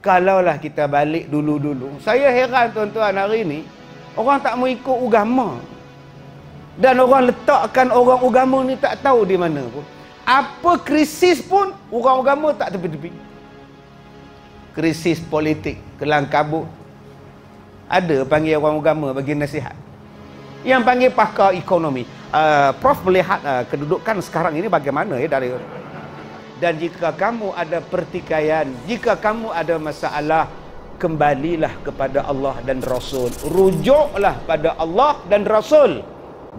Kalaulah kita balik dulu-dulu. Saya heran tuan-tuan hari ni. Orang tak mau ikut agama. Dan orang letakkan orang agama ni tak tahu di mana pun. Apa krisis pun, orang agama tak tepi-tepi. Krisis politik, kelang kabut. Ada panggil orang agama bagi nasihat. Yang panggil pakar ekonomi. Uh, Prof melihat uh, kedudukan sekarang ini bagaimana ya dari dan jika kamu ada pertikaian, jika kamu ada masalah, kembalilah kepada Allah dan Rasul. Rujuklah pada Allah dan Rasul.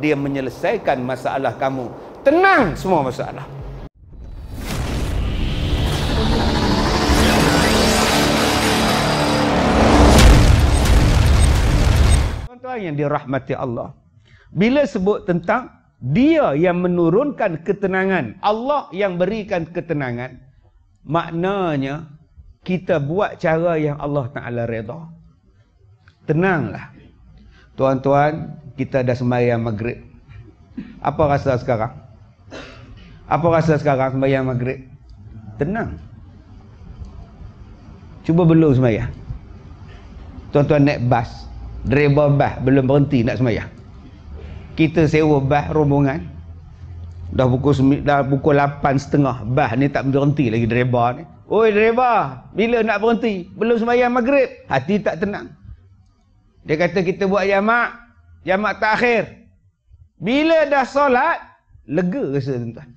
Dia menyelesaikan masalah kamu. Tenang semua masalah. Tuan-tuan yang dirahmati Allah. Bila sebut tentang dia yang menurunkan ketenangan. Allah yang berikan ketenangan. Maknanya, kita buat cara yang Allah Ta'ala reda. Tenanglah. Tuan-tuan, kita dah sembahyang maghrib. Apa rasa sekarang? Apa rasa sekarang sembahyang maghrib? Tenang. Cuba belum sembahyang. Tuan-tuan naik bas. Driver bas belum berhenti nak sembahyang kita sewa bah rombongan. Dah pukul dah pukul lapan setengah bah ni tak berhenti lagi driver ni. Oi driver bila nak berhenti? Belum sembahyang maghrib. Hati tak tenang. Dia kata kita buat jamak. Jamak takhir bila dah solat lega rasa tuan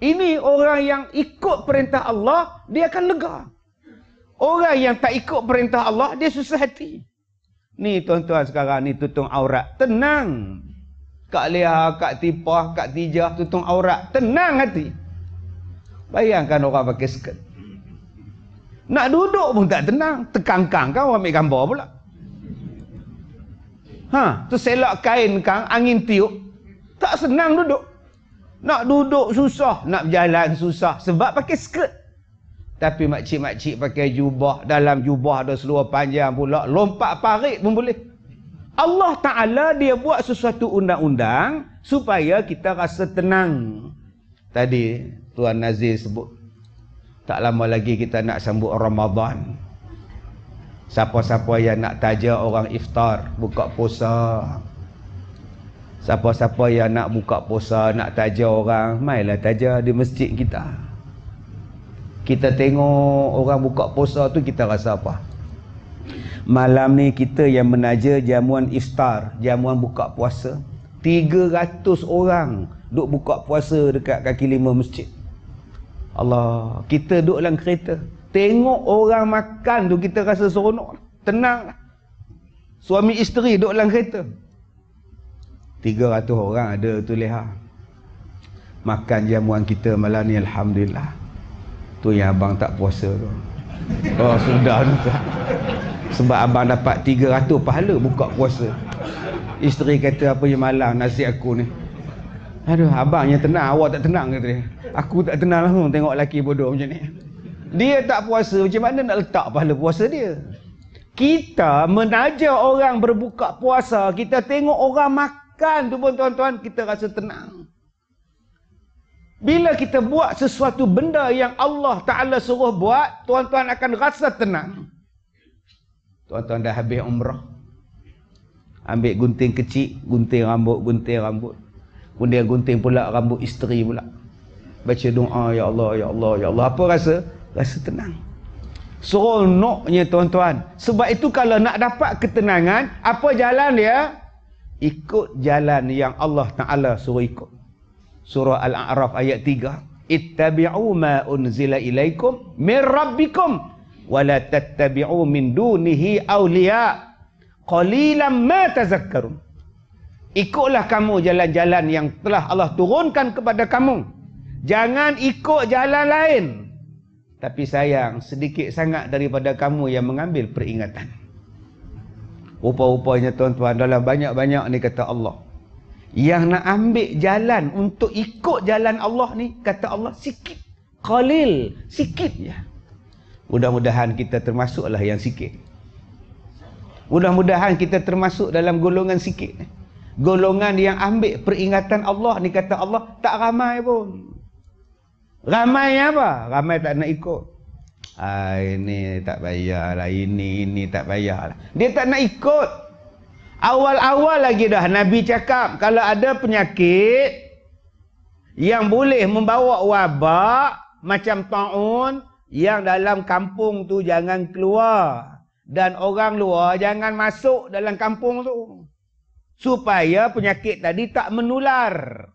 ini orang yang ikut perintah Allah dia akan lega. Orang yang tak ikut perintah Allah dia susah hati. Ni tuan-tuan sekarang ni tutung aurat. Tenang Kak Leah, Kak Tipah, Kak Tijah tutung aurat. Tenang hati. Bayangkan orang pakai skirt. Nak duduk pun tak tenang. Tekangkang kan orang ambil gambar pula. Ha, tu selak kain kang, angin tiup. Tak senang duduk. Nak duduk susah, nak berjalan susah sebab pakai skirt. Tapi makcik-makcik pakai jubah, dalam jubah ada seluar panjang pula, lompat parit pun boleh. Allah Ta'ala dia buat sesuatu undang-undang supaya kita rasa tenang. Tadi Tuan Nazir sebut, tak lama lagi kita nak sambut Ramadan. Siapa-siapa yang nak taja orang iftar, buka puasa. Siapa-siapa yang nak buka puasa, nak taja orang, mainlah taja di masjid kita. Kita tengok orang buka puasa tu kita rasa apa? Malam ni kita yang menaja jamuan iftar, jamuan buka puasa. 300 orang duk buka puasa dekat kaki lima masjid. Allah, kita duduk dalam kereta. Tengok orang makan tu kita rasa seronok. Tenang. Suami isteri duduk dalam kereta. 300 orang ada tu leha. Makan jamuan kita malam ni Alhamdulillah. Tu yang abang tak puasa tu. Oh sudah. Sebab abang dapat 300 pahala buka puasa. Isteri kata apa yang malam nasi aku ni. Aduh, abangnya tenang, awak tak tenang kata dia. Aku tak tenang lah tengok lelaki bodoh macam ni. Dia tak puasa, macam mana nak letak pahala puasa dia? Kita menaja orang berbuka puasa, kita tengok orang makan tu pun tuan-tuan, kita rasa tenang. Bila kita buat sesuatu benda yang Allah Ta'ala suruh buat, tuan-tuan akan rasa tenang. Tuan-tuan dah habis umrah. Ambil gunting kecil, gunting rambut, gunting rambut. Kemudian gunting pula rambut isteri pula. Baca doa, Ya Allah, Ya Allah, Ya Allah. Apa rasa? Rasa tenang. Seronoknya tuan-tuan. Sebab itu kalau nak dapat ketenangan, apa jalan dia? Ikut jalan yang Allah Ta'ala suruh ikut. Surah Al-A'raf ayat 3. Ittabi'u ma unzila ilaikum min rabbikum wala tattabi'u min dunihi awliya. Qalilan ma tazakkarun. Ikutlah kamu jalan-jalan yang telah Allah turunkan kepada kamu. Jangan ikut jalan lain. Tapi sayang sedikit sangat daripada kamu yang mengambil peringatan. Rupa-rupanya tuan-tuan dalam banyak-banyak ni kata Allah yang nak ambil jalan untuk ikut jalan Allah ni kata Allah sikit qalil sikit ya. Mudah-mudahan kita termasuklah yang sikit. Mudah-mudahan kita termasuk dalam golongan sikit. Golongan yang ambil peringatan Allah ni kata Allah tak ramai pun. Ramai apa? Ramai tak nak ikut. ah, ini tak payahlah ini ini tak payahlah dia tak nak ikut awal-awal lagi dah nabi cakap kalau ada penyakit yang boleh membawa wabak macam taun yang dalam kampung tu jangan keluar. Dan orang luar jangan masuk dalam kampung tu. Supaya penyakit tadi tak menular.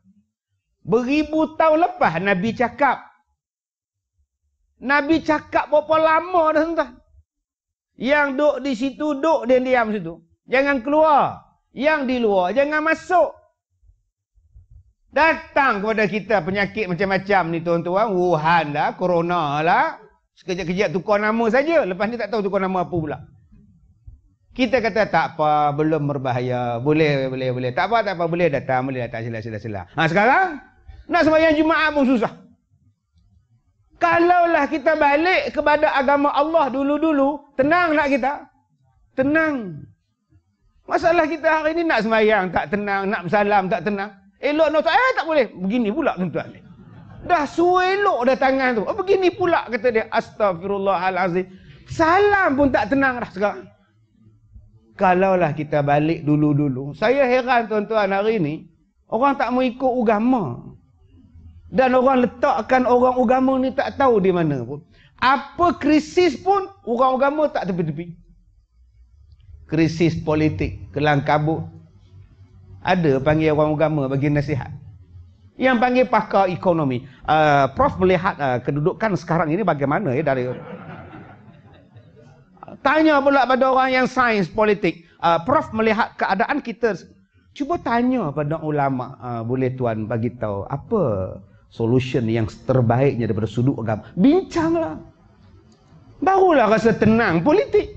Beribu tahun lepas nabi cakap. Nabi cakap berapa lama dah tuan yang duk di situ duk dia diam situ jangan keluar yang di luar jangan masuk datang kepada kita penyakit macam-macam ni tuan-tuan Wuhan lah corona lah Sekejap-kejap tukar nama saja. Lepas ni tak tahu tukar nama apa pula. Kita kata tak apa, belum berbahaya. Boleh, boleh, boleh. Tak apa, tak apa. Boleh datang, boleh datang. Sila, sila, sila. Ha, sekarang, nak sembahyang Jumaat pun susah. Kalaulah kita balik kepada agama Allah dulu-dulu, tenang nak kita? Tenang. Masalah kita hari ini nak sembahyang, tak tenang. Nak bersalam, tak tenang. Elok nak tak, eh tak boleh. Begini pula tuan-tuan. Dah suelok dah tangan tu. Oh, begini pula kata dia. Astaghfirullahalazim. Salam pun tak tenang dah sekarang. Kalaulah kita balik dulu-dulu. Saya heran tuan-tuan hari ni. Orang tak mau ikut agama. Dan orang letakkan orang agama ni tak tahu di mana pun. Apa krisis pun orang agama tak tepi-tepi. Krisis politik, kelang kabut. Ada panggil orang agama bagi nasihat yang panggil pakar ekonomi. Uh, Prof melihat uh, kedudukan sekarang ini bagaimana ya dari tanya pula pada orang yang sains politik. Uh, Prof melihat keadaan kita. Cuba tanya pada ulama uh, boleh tuan bagi tahu apa solution yang terbaiknya daripada sudut agama. Bincanglah. Barulah rasa tenang politik.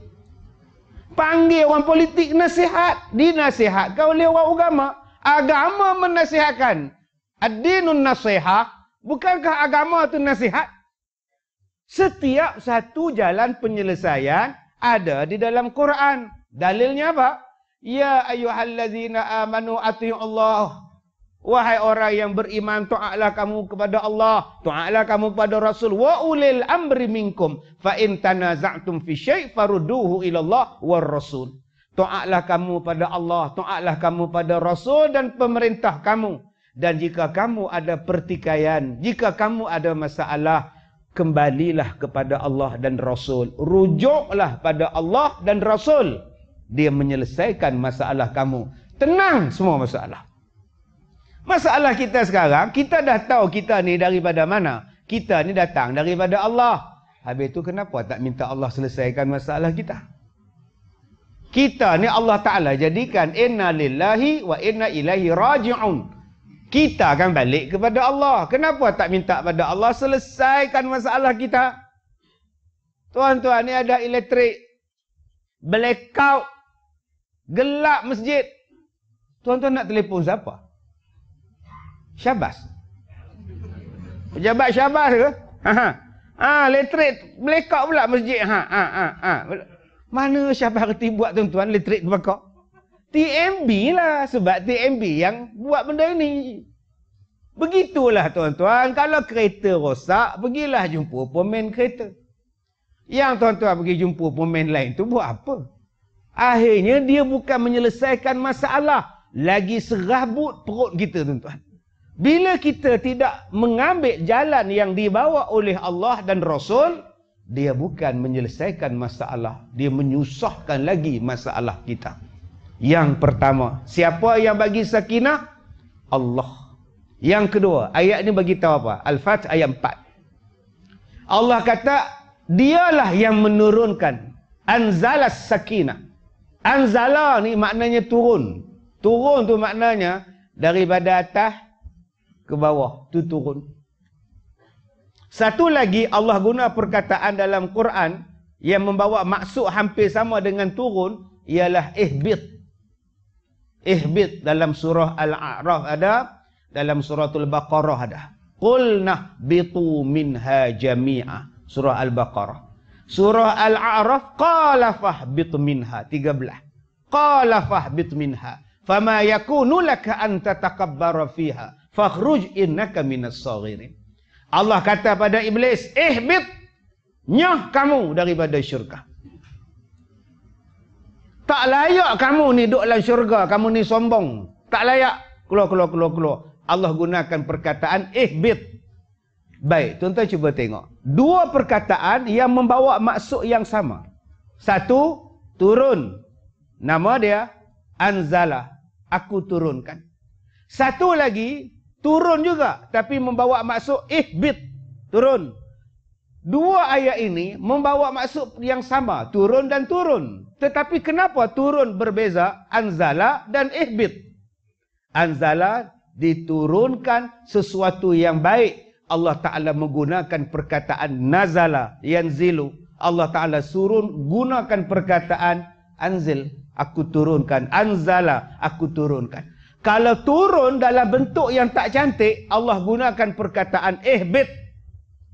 Panggil orang politik nasihat, dinasihatkan oleh orang agama. Agama menasihatkan. Ad-dinun nasihah, bukankah agama itu nasihat? Setiap satu jalan penyelesaian ada di dalam Quran. Dalilnya apa? Ya ayyuhallazina amanu Allah. Wahai orang yang beriman, taatlah kamu kepada Allah, taatlah kamu kepada Rasul. Wa ulil amri minkum, fa in tanaza'tum fi syai' farudduhu ila Allah war Rasul. Taatlah kamu pada Allah, taatlah kamu pada Rasul dan pemerintah kamu. Dan jika kamu ada pertikaian, jika kamu ada masalah, kembalilah kepada Allah dan Rasul. Rujuklah pada Allah dan Rasul. Dia menyelesaikan masalah kamu. Tenang semua masalah. Masalah kita sekarang, kita dah tahu kita ni daripada mana. Kita ni datang daripada Allah. Habis tu kenapa tak minta Allah selesaikan masalah kita? Kita ni Allah Ta'ala jadikan inna lillahi wa inna ilahi raji'un kita akan balik kepada Allah. Kenapa tak minta pada Allah selesaikan masalah kita? Tuan-tuan, ni ada elektrik. Blackout. Gelap masjid. Tuan-tuan nak telefon siapa? Syabas. Pejabat Syabas ke? Ha, ha. ha elektrik. Blackout pula masjid. Ha, ha, ha, ha. Mana Syabas reti buat tuan-tuan elektrik kebakar? TMB lah sebab TMB yang buat benda ini. Begitulah tuan-tuan, kalau kereta rosak, pergilah jumpa pemain kereta. Yang tuan-tuan pergi jumpa pemain lain tu buat apa? Akhirnya dia bukan menyelesaikan masalah, lagi serabut perut kita tuan-tuan. Bila kita tidak mengambil jalan yang dibawa oleh Allah dan Rasul, dia bukan menyelesaikan masalah, dia menyusahkan lagi masalah kita. Yang pertama, siapa yang bagi sakinah? Allah. Yang kedua, ayat ini bagi tahu apa? Al-Fat ayat 4. Allah kata, dialah yang menurunkan anzalas sakinah. Anzala ni maknanya turun. Turun tu maknanya daripada atas ke bawah. Tu turun. Satu lagi Allah guna perkataan dalam Quran yang membawa maksud hampir sama dengan turun ialah ihbit ihbit dalam surah Al-A'raf ada, dalam suratul Baqarah ada. Qulna bitu minha jami'a. Surah Al-Baqarah. Surah Al-A'raf qala fahbit minha 13. Qala fahbit minha fama yakunu laka an tatakabbara fiha fakhruj innaka minas saghirin. Allah kata pada iblis, "Ihbit Nyah kamu daripada syurga. Tak layak kamu ni duduk dalam syurga. Kamu ni sombong. Tak layak. Keluar, keluar, keluar, keluar. Allah gunakan perkataan ihbit. Baik, tuan-tuan cuba tengok. Dua perkataan yang membawa maksud yang sama. Satu, turun. Nama dia, Anzala. Aku turunkan. Satu lagi, turun juga. Tapi membawa maksud ihbit. Turun. Dua ayat ini membawa maksud yang sama, turun dan turun. Tetapi kenapa turun berbeza anzala dan ihbit? Anzala diturunkan sesuatu yang baik. Allah Taala menggunakan perkataan nazala yanzilu. Allah Taala suruh gunakan perkataan anzil. Aku turunkan anzala, aku turunkan. Kalau turun dalam bentuk yang tak cantik, Allah gunakan perkataan ihbit.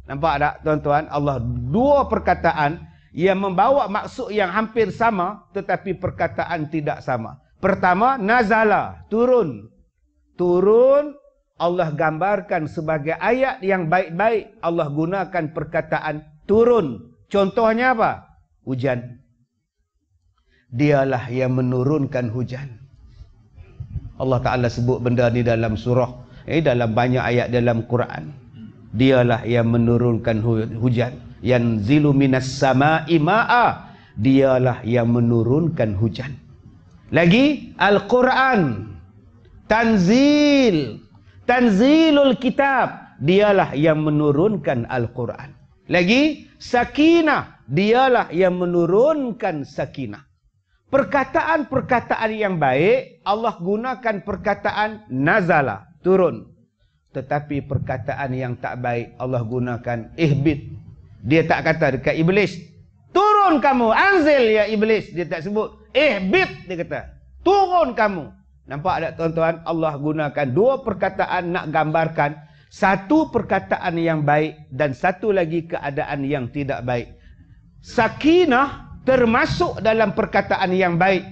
Nampak tak tuan-tuan? Allah dua perkataan yang membawa maksud yang hampir sama tetapi perkataan tidak sama. Pertama, nazala, turun. Turun Allah gambarkan sebagai ayat yang baik-baik. Allah gunakan perkataan turun. Contohnya apa? Hujan. Dialah yang menurunkan hujan. Allah Ta'ala sebut benda ni dalam surah. Eh, dalam banyak ayat dalam Quran. Dialah yang menurunkan hujan. Yang zilu minas sama'i ma'a. Dialah yang menurunkan hujan. Lagi al-Quran. Tanzil. Tanzilul kitab. Dialah yang menurunkan al-Quran. Lagi sakinah. Dialah yang menurunkan sakinah perkataan-perkataan yang baik Allah gunakan perkataan nazala turun tetapi perkataan yang tak baik Allah gunakan ihbit. Dia tak kata dekat iblis. Turun kamu. Anzil ya iblis. Dia tak sebut. Ihbit dia kata. Turun kamu. Nampak tak tuan-tuan? Allah gunakan dua perkataan nak gambarkan. Satu perkataan yang baik. Dan satu lagi keadaan yang tidak baik. Sakinah termasuk dalam perkataan yang baik.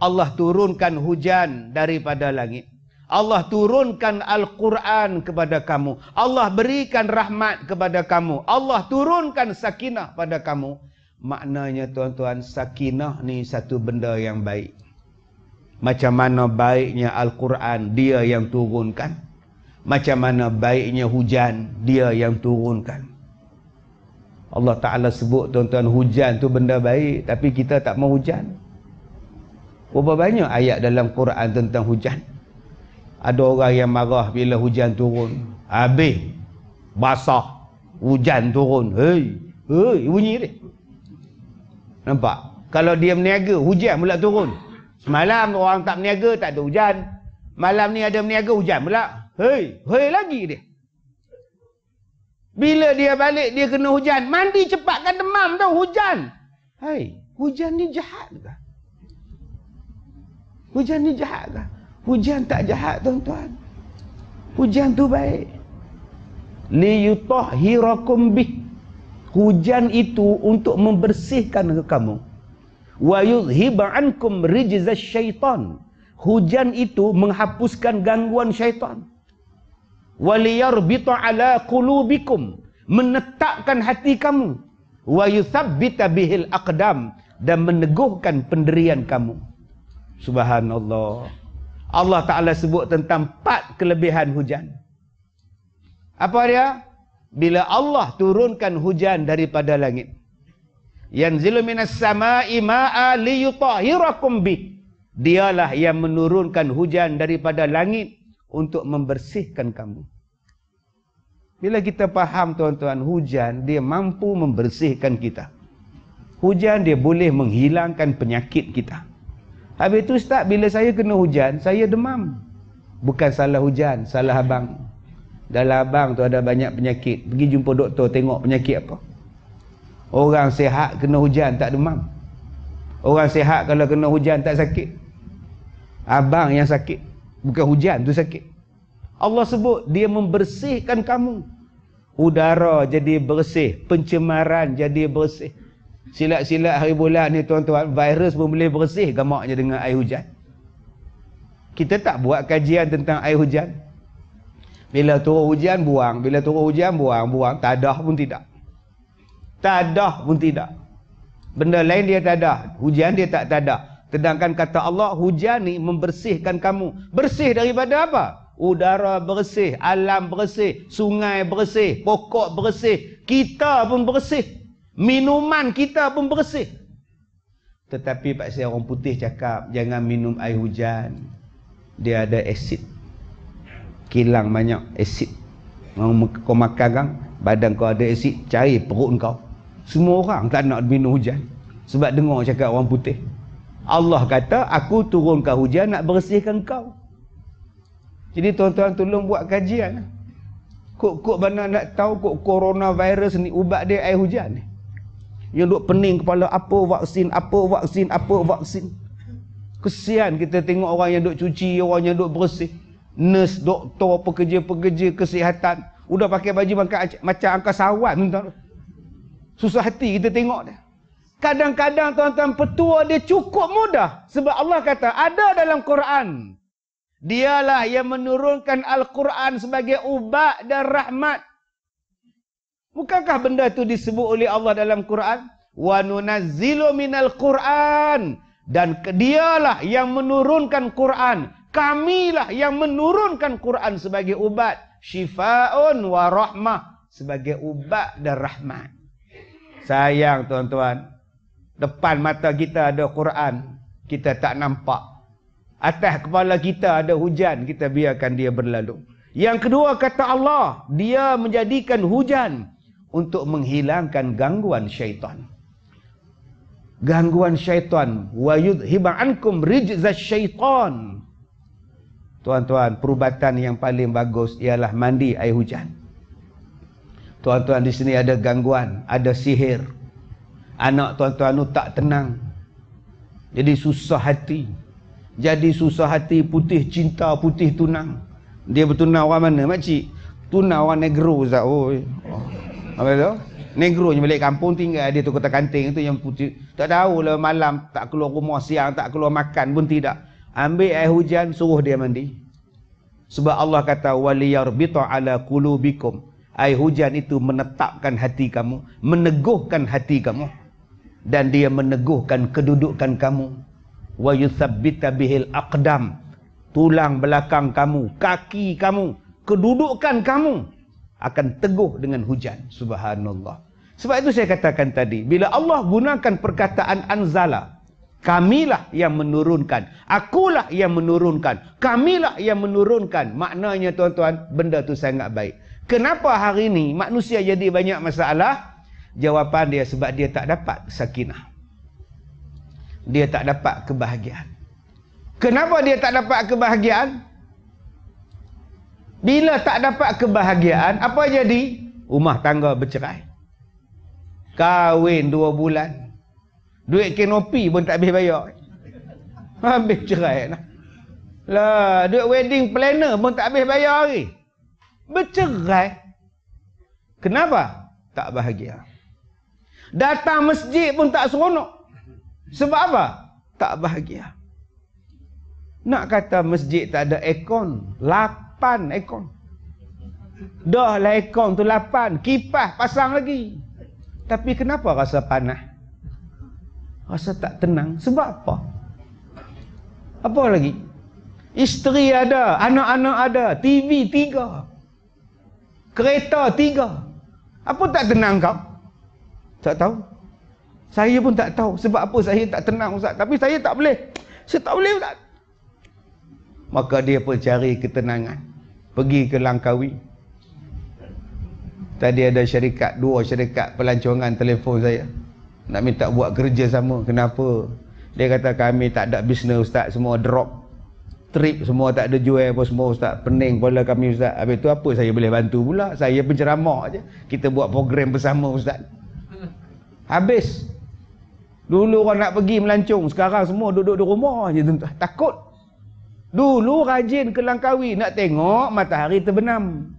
Allah turunkan hujan daripada langit. Allah turunkan Al-Quran kepada kamu. Allah berikan rahmat kepada kamu. Allah turunkan sakinah pada kamu. Maknanya tuan-tuan, sakinah ni satu benda yang baik. Macam mana baiknya Al-Quran, dia yang turunkan. Macam mana baiknya hujan, dia yang turunkan. Allah Ta'ala sebut tuan-tuan, hujan tu benda baik. Tapi kita tak mau hujan. Berapa banyak ayat dalam Quran tentang hujan? Ada orang yang marah bila hujan turun. Habis. Basah. Hujan turun. Hei. Hei. Bunyi dia. Nampak? Kalau dia meniaga, hujan pula turun. Semalam orang tak meniaga, tak ada hujan. Malam ni ada meniaga, hujan pula. Hei. Hei lagi dia. Bila dia balik, dia kena hujan. Mandi cepat kan demam tau, hujan. Hei. Hujan ni jahat ke? Hujan ni jahat ke? Hujan tak jahat tuan-tuan. Hujan tu baik. Liyutahhirakum bih. Hujan itu untuk membersihkan kamu. Wa yuzhiba ankum rijzasy syaitan. Hujan itu menghapuskan gangguan syaitan. Waliyarbita ala qulubikum. Menetapkan hati kamu. Wa yuthabbita bihil aqdam dan meneguhkan pendirian kamu. Subhanallah. Allah Ta'ala sebut tentang empat kelebihan hujan. Apa dia? Bila Allah turunkan hujan daripada langit. Yanzilu minas sama'i ma'a liyutahirakum bih. Dialah yang menurunkan hujan daripada langit untuk membersihkan kamu. Bila kita faham tuan-tuan, hujan dia mampu membersihkan kita. Hujan dia boleh menghilangkan penyakit kita. Habis tu Ustaz, bila saya kena hujan, saya demam. Bukan salah hujan, salah abang. Dalam abang tu ada banyak penyakit. Pergi jumpa doktor, tengok penyakit apa. Orang sehat kena hujan, tak demam. Orang sehat kalau kena hujan, tak sakit. Abang yang sakit. Bukan hujan tu sakit. Allah sebut, dia membersihkan kamu. Udara jadi bersih. Pencemaran jadi bersih. Silat-silat hari bulan ni tuan-tuan, virus pun boleh bersih gamaknya dengan air hujan. Kita tak buat kajian tentang air hujan. Bila turun hujan, buang. Bila turun hujan, buang. Buang. Tak ada pun tidak. Tadah pun tidak. Benda lain dia tadah. Hujan dia tak tadah. Sedangkan kata Allah, hujan ni membersihkan kamu. Bersih daripada apa? Udara bersih, alam bersih, sungai bersih, pokok bersih. Kita pun bersih. Minuman kita pun bersih. Tetapi Pak Saya orang putih cakap, jangan minum air hujan. Dia ada asid. Kilang banyak asid. Kau makan kan, badan kau ada asid, cari perut kau. Semua orang tak nak minum hujan. Sebab dengar cakap orang putih. Allah kata, aku turunkan hujan nak bersihkan kau. Jadi tuan-tuan tolong buat kajian. Kok-kok mana nak tahu kok coronavirus ni ubat dia air hujan ni. Yang duk pening kepala apa vaksin, apa vaksin, apa vaksin. Kesian kita tengok orang yang duk cuci, orang yang duk bersih. Nurse, doktor, pekerja-pekerja kesihatan. Udah pakai baju macam angkasawan tuan-tuan. Susah hati kita tengok dia. Kadang-kadang tuan-tuan petua dia cukup mudah. Sebab Allah kata ada dalam Quran. Dialah yang menurunkan Al-Quran sebagai ubat dan rahmat. Bukankah benda itu disebut oleh Allah dalam Quran? Wa nunazzilu minal Quran. Dan dialah yang menurunkan Quran. Kamilah yang menurunkan Quran sebagai ubat. Shifa'un wa rahmah. Sebagai ubat dan rahmat. Sayang tuan-tuan. Depan mata kita ada Quran. Kita tak nampak. Atas kepala kita ada hujan. Kita biarkan dia berlalu. Yang kedua kata Allah. Dia menjadikan hujan. Untuk menghilangkan gangguan syaitan. Gangguan syaitan. Wa yudhiba'ankum rijza syaitan. Tuan-tuan, perubatan yang paling bagus ialah mandi air hujan. Tuan-tuan di sini ada gangguan, ada sihir. Anak tuan-tuan tu tak tenang. Jadi susah hati. Jadi susah hati putih cinta putih tunang. Dia bertunang orang mana makcik? Tunang orang negro Ustaz. Oh. Apa tu? Negro yang balik kampung tinggal dia tu kota kanting tu yang putih. Tak tahu lah malam tak keluar rumah siang tak keluar makan pun tidak. Ambil air hujan suruh dia mandi. Sebab Allah kata waliyarbita ala qulubikum air hujan itu menetapkan hati kamu, meneguhkan hati kamu dan dia meneguhkan kedudukan kamu. Wa yuthabbita bihil aqdam. Tulang belakang kamu, kaki kamu, kedudukan kamu akan teguh dengan hujan. Subhanallah. Sebab itu saya katakan tadi, bila Allah gunakan perkataan anzala, kamilah yang menurunkan, akulah yang menurunkan, kamilah yang menurunkan. Maknanya tuan-tuan, benda tu sangat baik. Kenapa hari ini manusia jadi banyak masalah? Jawapan dia sebab dia tak dapat sakinah. Dia tak dapat kebahagiaan. Kenapa dia tak dapat kebahagiaan? Bila tak dapat kebahagiaan, apa jadi? Rumah tangga bercerai. Kahwin dua bulan. Duit kenopi pun tak habis bayar. Habis cerai lah. Lah, duit wedding planner pun tak habis bayar bercerai. Kenapa? Tak bahagia. Datang masjid pun tak seronok. Sebab apa? Tak bahagia. Nak kata masjid tak ada aircon. Lapan aircon. Dah lah aircon tu lapan. Kipas pasang lagi. Tapi kenapa rasa panas? Rasa tak tenang. Sebab apa? Apa lagi? Isteri ada. Anak-anak ada. TV tiga kereta tiga. Apa tak tenang kau? Tak tahu. Saya pun tak tahu sebab apa saya tak tenang Ustaz. Tapi saya tak boleh. Saya tak boleh Ustaz. Maka dia pun cari ketenangan. Pergi ke Langkawi. Tadi ada syarikat, dua syarikat pelancongan telefon saya. Nak minta buat kerja sama. Kenapa? Dia kata kami tak ada bisnes Ustaz. Semua drop trip semua tak ada jual apa semua ustaz pening kepala kami ustaz habis tu apa saya boleh bantu pula saya penceramah aje kita buat program bersama ustaz habis dulu orang nak pergi melancong sekarang semua duduk di rumah aje tuan takut dulu rajin ke Langkawi nak tengok matahari terbenam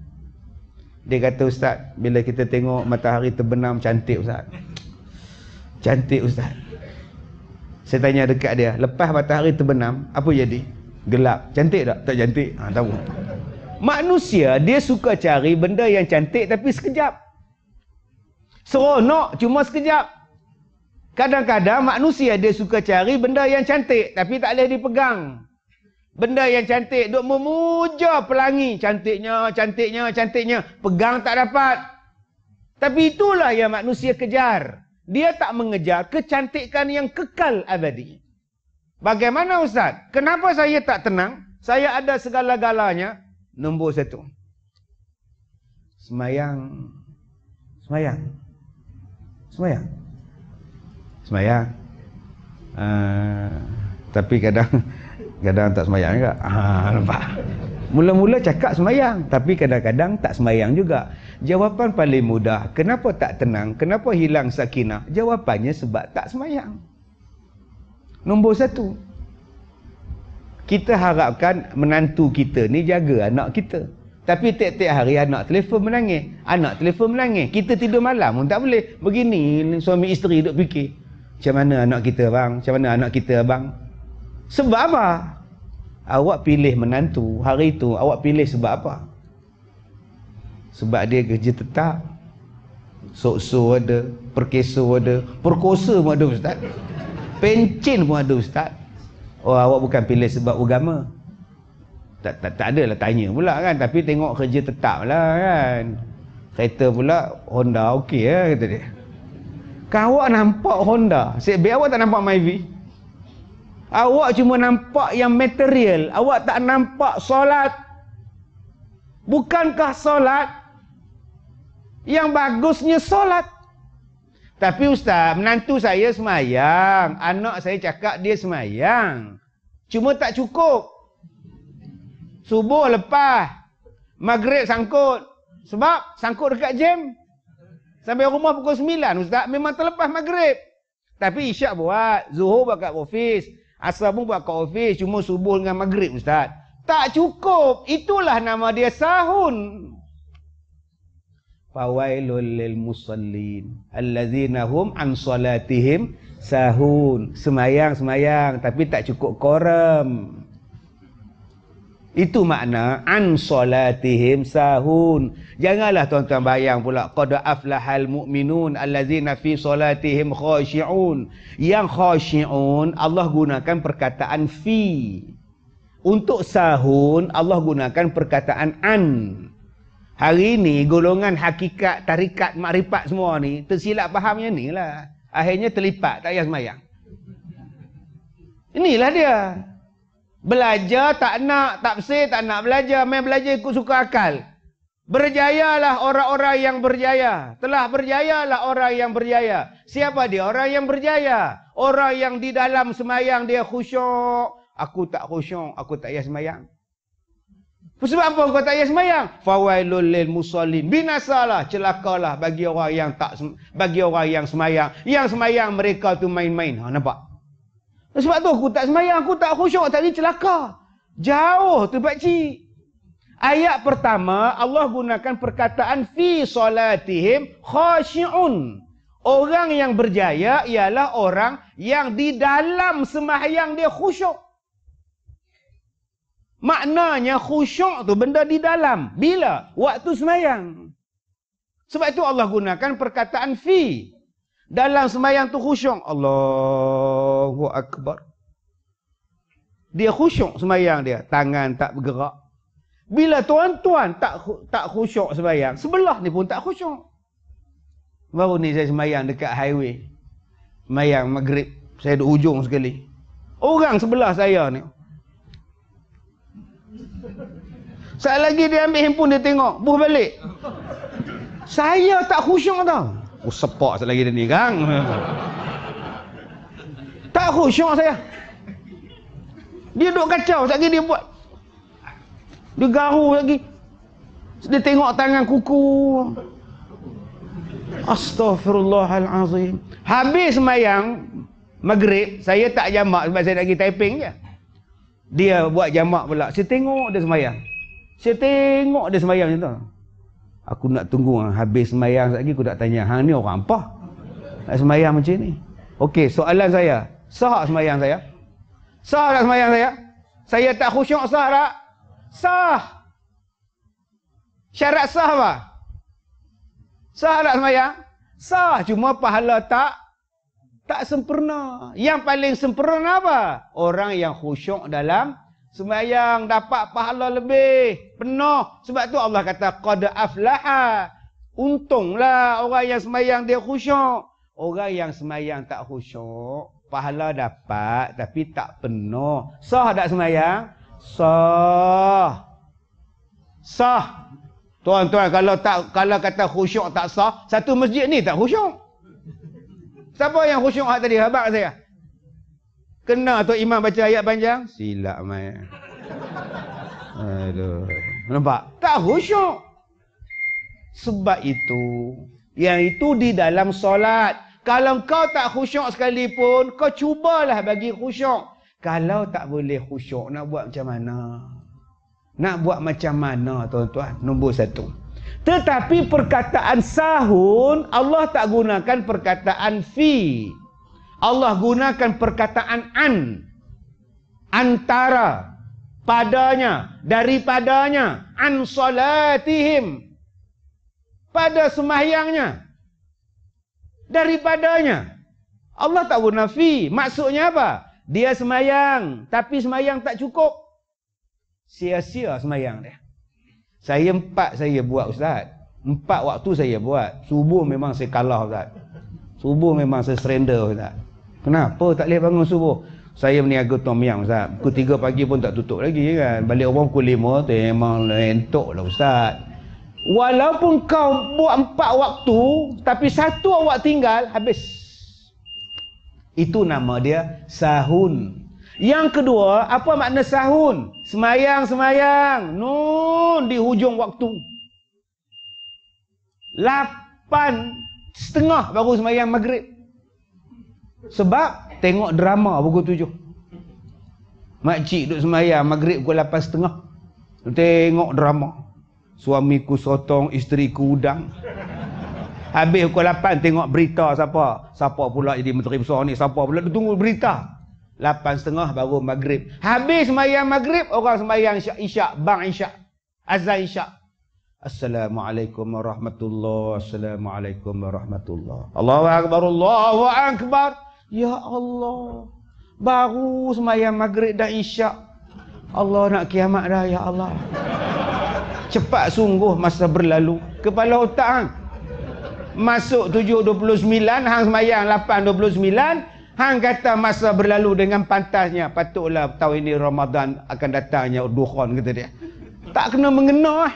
dia kata ustaz bila kita tengok matahari terbenam cantik ustaz cantik ustaz saya tanya dekat dia lepas matahari terbenam apa jadi gelap. Cantik tak? Tak cantik. Ha, tahu. Manusia dia suka cari benda yang cantik tapi sekejap. Seronok cuma sekejap. Kadang-kadang manusia dia suka cari benda yang cantik tapi tak boleh dipegang. Benda yang cantik duk memuja pelangi. Cantiknya, cantiknya, cantiknya. Pegang tak dapat. Tapi itulah yang manusia kejar. Dia tak mengejar kecantikan yang kekal abadi. Bagaimana Ustaz? Kenapa saya tak tenang? Saya ada segala-galanya. Nombor satu. Semayang. Semayang. Semayang. Semayang. Uh, tapi kadang kadang tak semayang juga. Ha, nampak? Mula-mula cakap semayang. Tapi kadang-kadang tak semayang juga. Jawapan paling mudah. Kenapa tak tenang? Kenapa hilang sakinah? Jawapannya sebab tak semayang. Nombor satu. Kita harapkan menantu kita ni jaga anak kita. Tapi tiap-tiap hari anak telefon menangis. Anak telefon menangis. Kita tidur malam pun tak boleh. Begini suami isteri duk fikir. Macam mana anak kita bang? Macam mana anak kita bang? Sebab apa? Awak pilih menantu hari itu. Awak pilih sebab apa? Sebab dia kerja tetap. Sok-sok ada. Perkeso ada. Perkosa pun ada ustaz. Pencin pun ada ustaz. Oh awak bukan pilih sebab agama. Tak, tak, tak ada lah tanya pula kan. Tapi tengok kerja tetap lah kan. Kereta pula Honda okey lah kata dia. Kan awak nampak Honda. Biar awak tak nampak Myvi. Awak cuma nampak yang material. Awak tak nampak solat. Bukankah solat? Yang bagusnya solat. Tapi ustaz, menantu saya semayang. Anak saya cakap dia semayang. Cuma tak cukup. Subuh lepas. Maghrib sangkut. Sebab sangkut dekat jam. Sampai rumah pukul 9 ustaz. Memang terlepas maghrib. Tapi isyak buat. Zuhur buat kat ofis. Asal pun buat kat ofis. Cuma subuh dengan maghrib ustaz. Tak cukup. Itulah nama dia sahun fawailul lil musallin allazina hum an salatihim sahun semayang semayang tapi tak cukup koram itu makna an salatihim sahun janganlah tuan-tuan bayang pula qad aflahal mu'minun allazina fi salatihim khashi'un yang khashi'un Allah gunakan perkataan fi untuk sahun Allah gunakan perkataan an Hari ini golongan hakikat, tarikat, makrifat semua ni tersilap fahamnya ni lah. Akhirnya terlipat, tak payah semayang. Inilah dia. Belajar tak nak, bersih, tak nak belajar. Main belajar ikut suka akal. Berjayalah orang-orang yang berjaya. Telah berjayalah orang yang berjaya. Siapa dia? Orang yang berjaya. Orang yang di dalam semayang dia khusyuk. Aku tak khusyuk, aku tak payah semayang. Sebab apa kau tak payah semayang? Fawailul lil musallin. Binasalah, celakalah bagi orang yang tak bagi orang yang semayang. Yang semayang mereka tu main-main. Ha nampak? Sebab tu aku tak semayang, aku tak khusyuk, tadi celaka. Jauh tu pak cik. Ayat pertama Allah gunakan perkataan fi solatihim khashi'un. Orang yang berjaya ialah orang yang di dalam sembahyang dia khusyuk. Maknanya khusyuk tu benda di dalam. Bila? Waktu semayang. Sebab itu Allah gunakan perkataan fi. Dalam semayang tu khusyuk. Allahu Akbar. Dia khusyuk semayang dia. Tangan tak bergerak. Bila tuan-tuan tak tak khusyuk semayang. Sebelah ni pun tak khusyuk. Baru ni saya semayang dekat highway. Semayang maghrib. Saya duduk ujung sekali. Orang sebelah saya ni. Saat lagi dia ambil handphone dia tengok, buh balik. Saya tak khusyuk tau. Oh sepak lagi dia ni kan. Tak khusyuk saya. Dia duk kacau saat lagi dia buat. Dia garu lagi. Dia tengok tangan kuku. Astaghfirullahalazim. Habis semayang maghrib, saya tak jamak sebab saya nak pergi typing je. Dia buat jamak pula. Saya tengok dia semayang. Saya tengok dia semayang macam tu. Aku nak tunggu ah, habis semayang lagi aku nak tanya, hang ni orang apa? Nak semayang macam ni. Okey, soalan saya. Sah semayang saya? Sah tak semayang saya? Saya tak khusyuk sah tak? Sah. Syarat sah apa? Sah tak semayang? Sah cuma pahala tak tak sempurna. Yang paling sempurna apa? Orang yang khusyuk dalam sembahyang dapat pahala lebih penuh. Sebab tu Allah kata qad aflaha. Untunglah orang yang sembahyang dia khusyuk. Orang yang sembahyang tak khusyuk, pahala dapat tapi tak penuh. Sah tak sembahyang? Sah. Sah. Tuan-tuan kalau tak kalau kata khusyuk tak sah, satu masjid ni tak khusyuk. Siapa yang khusyuk hak tadi? Habaq saya. Kena tu imam baca ayat panjang? Silap mai. Aduh. Nampak? Tak khusyuk. Sebab itu, yang itu di dalam solat. Kalau kau tak khusyuk sekalipun, kau cubalah bagi khusyuk. Kalau tak boleh khusyuk, nak buat macam mana? Nak buat macam mana, tuan-tuan? Nombor satu. Tetapi perkataan sahun Allah tak gunakan perkataan fi. Allah gunakan perkataan an. Antara padanya, daripadanya, an salatihim. Pada sembahyangnya. Daripadanya. Allah tak guna fi. Maksudnya apa? Dia sembahyang, tapi sembahyang tak cukup. Sia-sia sembahyang dia. Saya empat saya buat Ustaz. Empat waktu saya buat. Subuh memang saya kalah Ustaz. Subuh memang saya surrender Ustaz. Kenapa tak boleh bangun subuh? Saya meniaga Tom Yang Ustaz. Pukul tiga pagi pun tak tutup lagi kan. Balik orang pukul lima memang lentok lah Ustaz. Walaupun kau buat empat waktu, tapi satu awak tinggal, habis. Itu nama dia sahun. Yang kedua, apa makna sahun? Semayang, semayang. Nun di hujung waktu. Lapan setengah baru semayang maghrib. Sebab tengok drama pukul tujuh. Makcik duduk semayang maghrib pukul lapan setengah. Tengok drama. Suamiku sotong, isteriku udang. Habis pukul lapan tengok berita siapa. Siapa pula jadi menteri besar ni. Siapa pula tunggu berita. Lapan setengah baru maghrib. Habis sembahyang maghrib, orang sembahyang isyak, bang isyak. Azan isyak. Assalamualaikum warahmatullahi Assalamualaikum warahmatullahi Allahu Akbar, Allahu Akbar. Ya Allah. Baru sembahyang maghrib dan isyak. Allah nak kiamat dah, Ya Allah. Cepat sungguh masa berlalu. Kepala otak hang. Masuk 7.29, hang sembahyang 8.29. Hang kata masa berlalu dengan pantasnya. Patutlah tahun ini Ramadan akan datangnya dukhon kata dia. Tak kena mengena lah.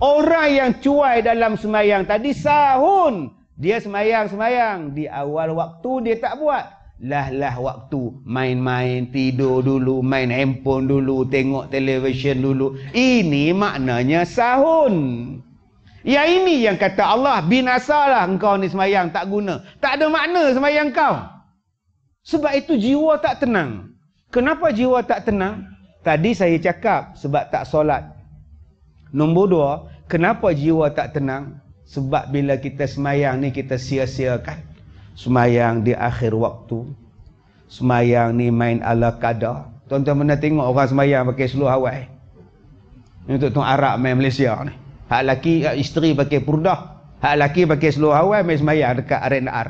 Orang yang cuai dalam semayang tadi sahun. Dia semayang-semayang. Di awal waktu dia tak buat. Lah-lah waktu. Main-main, tidur dulu, main handphone dulu, tengok televisyen dulu. Ini maknanya sahun. Yang ini yang kata Allah, binasalah engkau ni semayang tak guna. Tak ada makna semayang kau. Sebab itu jiwa tak tenang. Kenapa jiwa tak tenang? Tadi saya cakap sebab tak solat. Nombor dua, kenapa jiwa tak tenang? Sebab bila kita semayang ni kita sia-siakan. Semayang di akhir waktu. Semayang ni main ala kadar. Tuan-tuan pernah tengok orang semayang pakai seluar Hawaii. Ini untuk tuan Arab main Malaysia ni. Hak laki, hak isteri pakai purdah. Hak laki pakai seluar Hawaii main semayang dekat R&R.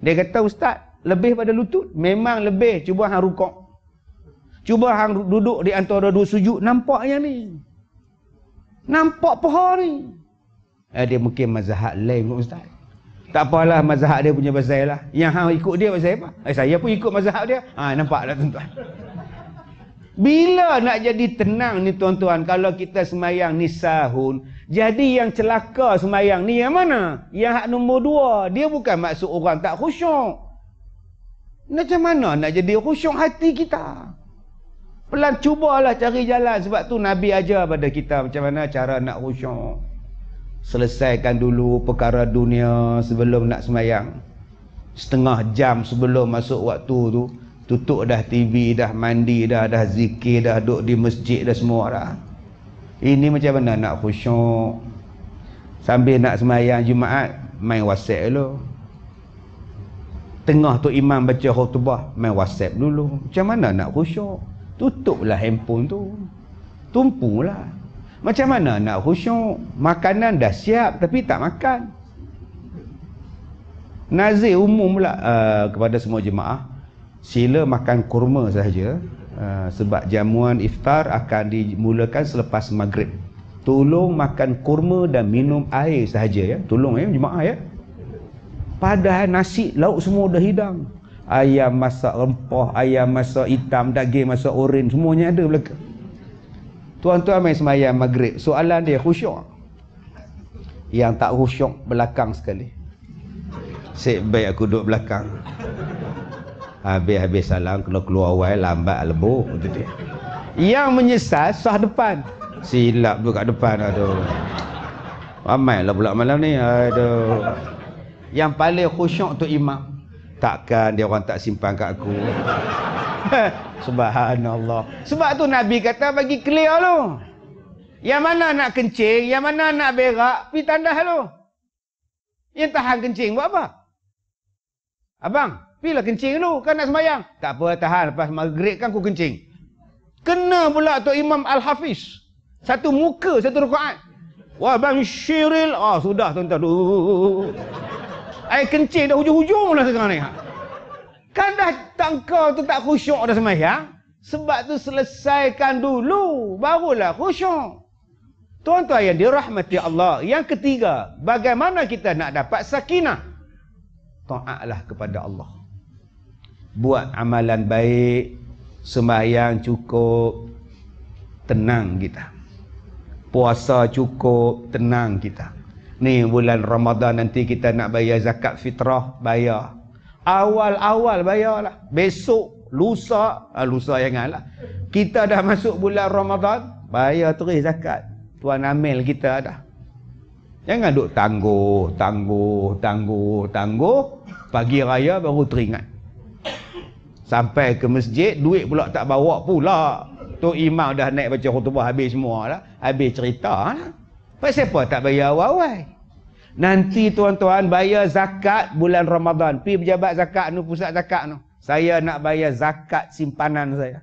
Dia kata, Ustaz, lebih pada lutut memang lebih cuba hang rukuk cuba hang duduk di antara dua sujud nampaknya ni nampak paha ni eh, dia mungkin mazhab lain ustaz tak apalah mazhab dia punya pasal lah. Yang hang ikut dia pasal apa? Eh, saya pun ikut mazhab dia. Ha, nampak tak tuan-tuan. Bila nak jadi tenang ni tuan-tuan? Kalau kita semayang ni sahun jadi yang celaka semayang ni yang mana? Yang hak nombor dua dia bukan maksud orang tak khusyuk. Macam mana nak jadi khusyuk hati kita? Pelan cubalah cari jalan. Sebab tu Nabi ajar pada kita macam mana cara nak khusyuk. Selesaikan dulu perkara dunia sebelum nak semayang. Setengah jam sebelum masuk waktu tu tutup dah TV dah mandi dah dah zikir dah duduk di masjid dah semua dah. Ini macam mana nak khusyuk? Sambil nak semayang Jumaat main WhatsApp dulu tengah tu imam baca khutbah main whatsapp dulu macam mana nak khusyuk tutuplah handphone tu tumpulah macam mana nak khusyuk? Makanan dah siap tapi tak makan. Nazir umum pula uh, kepada semua jemaah sila makan kurma sahaja uh, sebab jamuan iftar akan dimulakan selepas maghrib. Tolong makan kurma dan minum air sahaja ya. Tolong ya jemaah ya. Padahal nasi lauk semua dah hidang. Ayam masak rempah ayam masak hitam daging masak oren semuanya ada belaka tuan-tuan main semayang maghrib soalan dia khusyuk yang tak khusyuk belakang sekali Sik baik aku duduk belakang. Habis-habis salam kena keluar awal lambat lebuh kata dia. Yang menyesal sah depan. Silap tu kat depan aduh. Ramai lah pula malam ni aduh. Yang paling khusyuk tu imam. Takkan dia orang tak simpan kat aku. Subhanallah. Sebab tu Nabi kata bagi clear lu. Yang mana nak kencing, yang mana nak berak, pergi tandas lu. Yang tahan kencing buat apa? Abang, pilah kencing dulu kan nak sembahyang. Tak apa, tahan lepas maghrib kan aku kencing. Kena pula tu Imam Al-Hafiz. Satu muka, satu rakaat. Wah, bang Syiril. Ah, oh, sudah tuan-tuan. Air kencing dah hujung-hujung lah sekarang ni. Kan dah tangkau tu tak khusyuk dah sembahyang. Sebab tu selesaikan dulu. Barulah khusyuk. Tuan-tuan yang dirahmati Allah. Yang ketiga, bagaimana kita nak dapat sakinah? taatlah kepada Allah. Buat amalan baik, sembahyang cukup, tenang kita. Puasa cukup, tenang kita. Ni bulan Ramadan nanti kita nak bayar zakat fitrah, bayar. Awal-awal bayarlah. Besok, lusa, ah, lusa janganlah. Kita dah masuk bulan Ramadan, bayar terus zakat. Tuan Amil kita dah. Jangan duk tangguh, tangguh, tangguh, tangguh. Pagi raya baru teringat. Sampai ke masjid, duit pula tak bawa pula. Tu imam dah naik baca khutbah habis semua lah. Habis cerita lah. Pak siapa tak bayar awal-awal? Nanti tuan-tuan bayar zakat bulan Ramadan. Pi pejabat zakat ni, pusat zakat ni. Saya nak bayar zakat simpanan saya.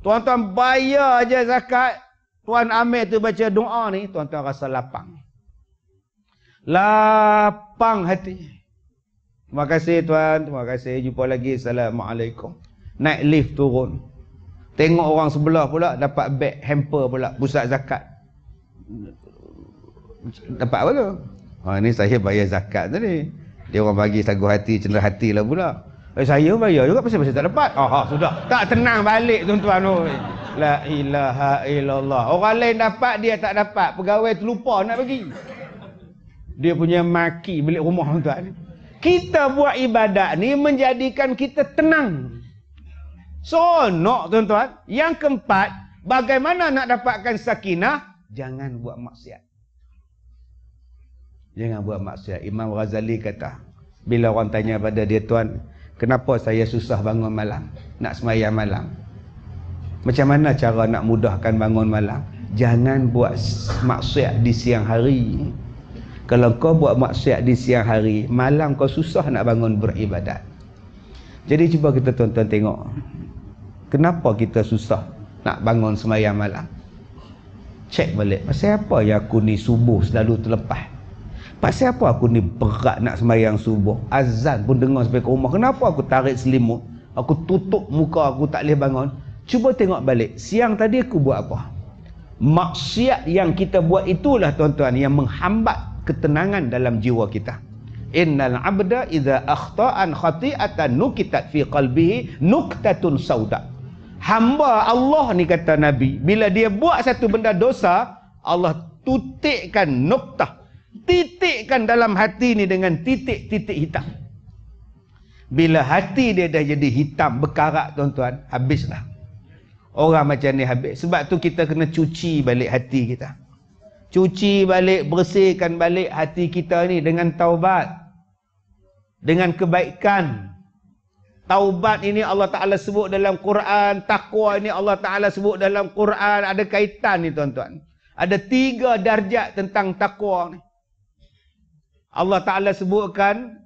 Tuan-tuan bayar aja zakat. Tuan Amir tu baca doa ni, tuan-tuan rasa lapang lapang hati. Terima kasih tuan, terima kasih. Jumpa lagi. Assalamualaikum. Naik lift turun. Tengok orang sebelah pula dapat beg hamper pula pusat zakat. Dapat apa tu? Ha ni saya bayar zakat tadi. Dia orang bagi sagu hati, cenderung hati lah pula. Eh saya bayar juga pasal pasal tak dapat. Ah ha, sudah. Tak tenang balik tuan-tuan oi. La ilaha illallah. Orang lain dapat dia tak dapat. Pegawai terlupa nak bagi dia punya maki bilik rumah tuan kita buat ibadat ni menjadikan kita tenang sonok tuan-tuan yang keempat bagaimana nak dapatkan sakinah jangan buat maksiat jangan buat maksiat Imam Ghazali kata bila orang tanya pada dia tuan kenapa saya susah bangun malam nak semayang malam macam mana cara nak mudahkan bangun malam jangan buat maksiat di siang hari kalau kau buat maksiat di siang hari, malam kau susah nak bangun beribadat. Jadi cuba kita tuan-tuan tengok. Kenapa kita susah nak bangun semayang malam? Cek balik. Pasal apa yang aku ni subuh selalu terlepas? Pasal apa aku ni berat nak semayang subuh? Azan pun dengar sampai ke rumah. Kenapa aku tarik selimut? Aku tutup muka aku tak boleh bangun. Cuba tengok balik. Siang tadi aku buat apa? Maksiat yang kita buat itulah tuan-tuan yang menghambat ketenangan dalam jiwa kita. Innal abda idza akhta'an khati'atan nukitat fi qalbihi nuktatun sauda. Hamba Allah ni kata Nabi, bila dia buat satu benda dosa, Allah tutikkan nuktah. Titikkan dalam hati ni dengan titik-titik hitam. Bila hati dia dah jadi hitam berkarat tuan-tuan, habislah. Orang macam ni habis. Sebab tu kita kena cuci balik hati kita cuci balik, bersihkan balik hati kita ni dengan taubat. Dengan kebaikan. Taubat ini Allah Ta'ala sebut dalam Quran. Taqwa ini Allah Ta'ala sebut dalam Quran. Ada kaitan ni tuan-tuan. Ada tiga darjat tentang taqwa ni. Allah Ta'ala sebutkan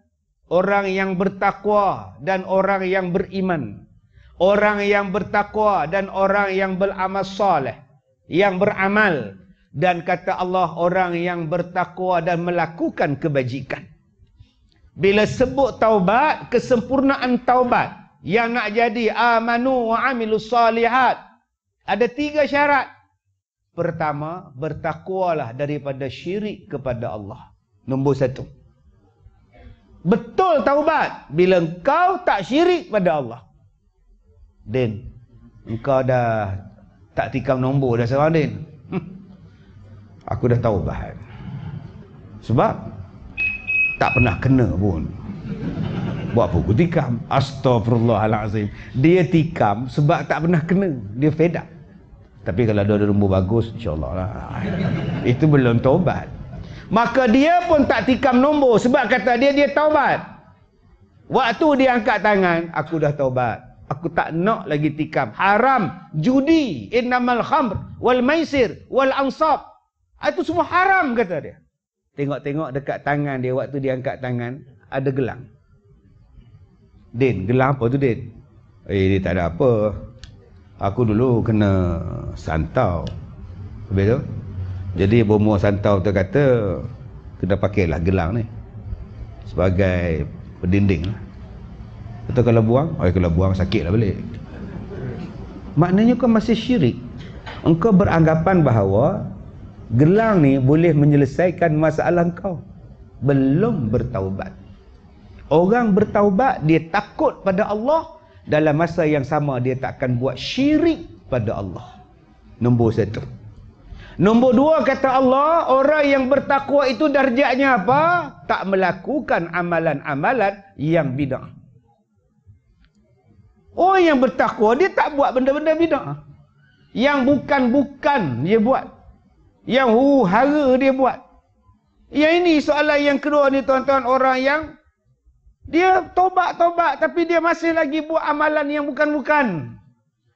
orang yang bertakwa dan orang yang beriman. Orang yang bertakwa dan orang yang beramal salih. Yang beramal dan kata Allah orang yang bertakwa dan melakukan kebajikan. Bila sebut taubat, kesempurnaan taubat. Yang nak jadi amanu wa amilus salihat. Ada tiga syarat. Pertama, bertakwalah daripada syirik kepada Allah. Nombor satu. Betul taubat. Bila engkau tak syirik pada Allah. Din, engkau dah tak tikam nombor dah seorang Din. Hm. Aku dah taubat. Sebab tak pernah kena pun buat apa aku tikam astagfirullahalazim dia tikam sebab tak pernah kena dia fed up tapi kalau ada rumbu bagus insyaallah lah itu belum taubat maka dia pun tak tikam nombor sebab kata dia dia taubat waktu dia angkat tangan aku dah taubat aku tak nak lagi tikam haram judi innamal khamr wal maisir wal ansab itu semua haram kata dia Tengok-tengok dekat tangan dia waktu dia angkat tangan ada gelang. Din, gelang apa tu Din? Eh dia tak ada apa. Aku dulu kena santau. Habis tu? Jadi bomo santau tu kata kena pakailah gelang ni. Sebagai pendinding lah. Betul kalau buang? Oh kalau buang sakit lah balik. Maknanya kau masih syirik. Engkau beranggapan bahawa gelang ni boleh menyelesaikan masalah kau belum bertaubat orang bertaubat dia takut pada Allah dalam masa yang sama dia tak akan buat syirik pada Allah nombor satu nombor dua kata Allah orang yang bertakwa itu darjatnya apa tak melakukan amalan-amalan yang bid'ah orang yang bertakwa dia tak buat benda-benda bid'ah yang bukan-bukan dia buat yang hu hara dia buat. Yang ini soalan yang kedua ni tuan-tuan orang yang dia tobat-tobat tapi dia masih lagi buat amalan yang bukan-bukan.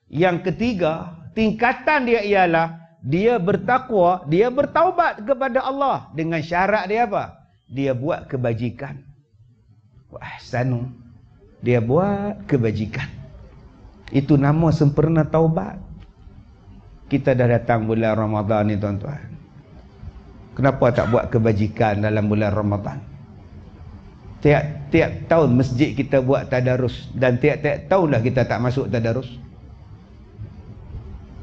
Yang ketiga, tingkatan dia ialah dia bertakwa, dia bertaubat kepada Allah dengan syarat dia apa? Dia buat kebajikan. Wah, sanu. Dia buat kebajikan. Itu nama sempurna taubat kita dah datang bulan Ramadan ni tuan-tuan. Kenapa tak buat kebajikan dalam bulan Ramadan? Tiap-tiap tahun masjid kita buat tadarus dan tiap-tiap tahunlah kita tak masuk tadarus.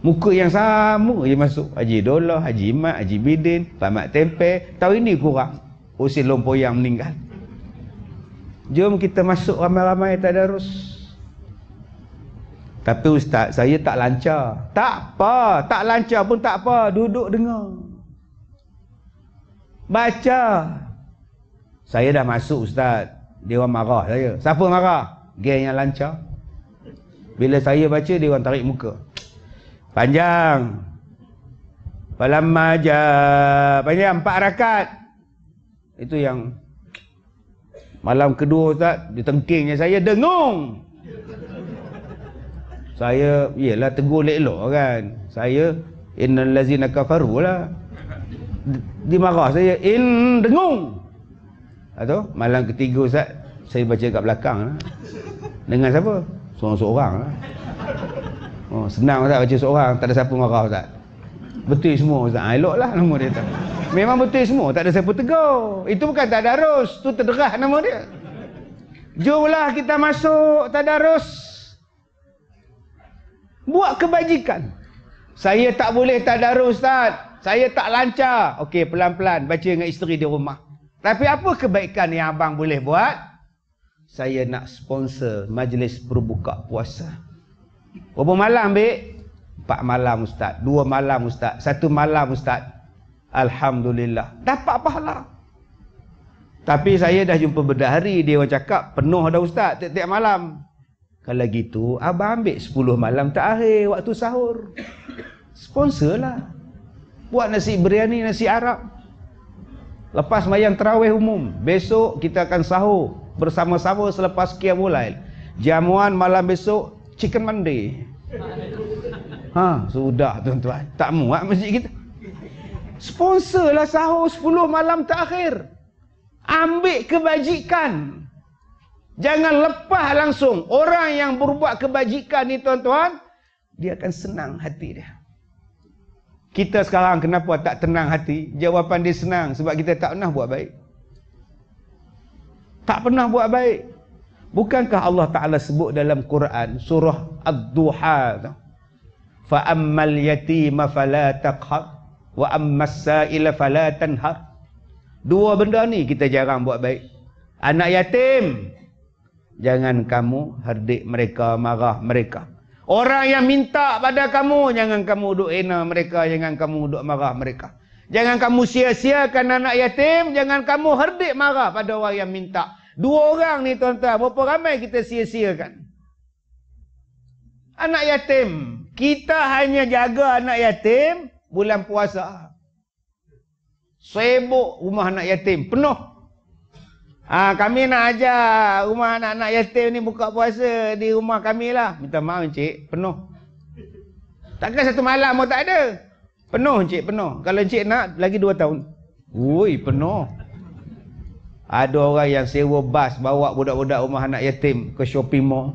Muka yang sama je masuk. Haji Dolah, Haji Imat, Haji Bidin, Pamat Tempe. Tahun ini kurang. Usin Lompok yang meninggal. Jom kita masuk ramai-ramai tadarus. Tapi ustaz, saya tak lancar. Tak apa, tak lancar pun tak apa, duduk dengar. Baca. Saya dah masuk ustaz. Dia orang marah saya. Siapa marah? Geng yang lancar. Bila saya baca dia orang tarik muka. Panjang. Falamma ja panjang empat rakaat. Itu yang malam kedua ustaz, ditengkingnya saya dengung. Saya iyalah tegur elok kan. Saya innal ladzina kafaru lah. Dimarah saya in dengung. Atau malam ketiga Ustaz saya baca kat belakang lah. Dengan siapa? Seorang-seorang lah. Oh, senang Ustaz baca seorang, tak ada siapa marah Ustaz. Betul semua Ustaz. Ha, eloklah nama dia tu. Memang betul semua, tak ada siapa tegur. Itu bukan tadarus, tu terderah nama dia. Jomlah kita masuk tadarus. Buat kebajikan. Saya tak boleh tadarus Ustaz. Saya tak lancar. Okey, pelan-pelan baca dengan isteri di rumah. Tapi apa kebaikan yang abang boleh buat? Saya nak sponsor majlis berbuka puasa. Berapa malam, Bik? Empat malam, Ustaz. Dua malam, Ustaz. Satu malam, Ustaz. Alhamdulillah. Dapat pahala. Tapi saya dah jumpa benda hari. Dia orang cakap, penuh dah, Ustaz. Tiap-tiap malam. Kalau gitu, abang ambil 10 malam terakhir waktu sahur. Sponsor lah. Buat nasi biryani, nasi Arab. Lepas mayang terawih umum. Besok kita akan sahur bersama-sama selepas sekian mulai. Jamuan malam besok, chicken mandi. Ha, sudah tuan-tuan. Tak muat masjid kita. Sponsor lah sahur 10 malam terakhir. Ambil kebajikan. Jangan lepas langsung. Orang yang berbuat kebajikan ni tuan-tuan, dia akan senang hati dia. Kita sekarang kenapa tak tenang hati? Jawapan dia senang sebab kita tak pernah buat baik. Tak pernah buat baik. Bukankah Allah Ta'ala sebut dalam Quran surah Ad-Duha Fa ammal yatima fala taqhar wa ammas sa'ila fala tanhar. Dua benda ni kita jarang buat baik. Anak yatim jangan kamu herdik mereka, marah mereka. Orang yang minta pada kamu jangan kamu duk ena mereka, jangan kamu duk marah mereka. Jangan kamu sia-siakan anak yatim, jangan kamu herdik marah pada orang yang minta. Dua orang ni tuan-tuan, berapa ramai kita sia-siakan? Anak yatim. Kita hanya jaga anak yatim bulan puasa. Sibuk rumah anak yatim, penuh. Ha, kami nak ajar rumah anak-anak yatim ni buka puasa di rumah kami lah. Minta maaf encik, penuh. Takkan satu malam pun tak ada. Penuh encik, penuh. Kalau encik nak, lagi dua tahun. Ui, penuh. Ada orang yang sewa bas bawa budak-budak rumah anak yatim ke shopping mall.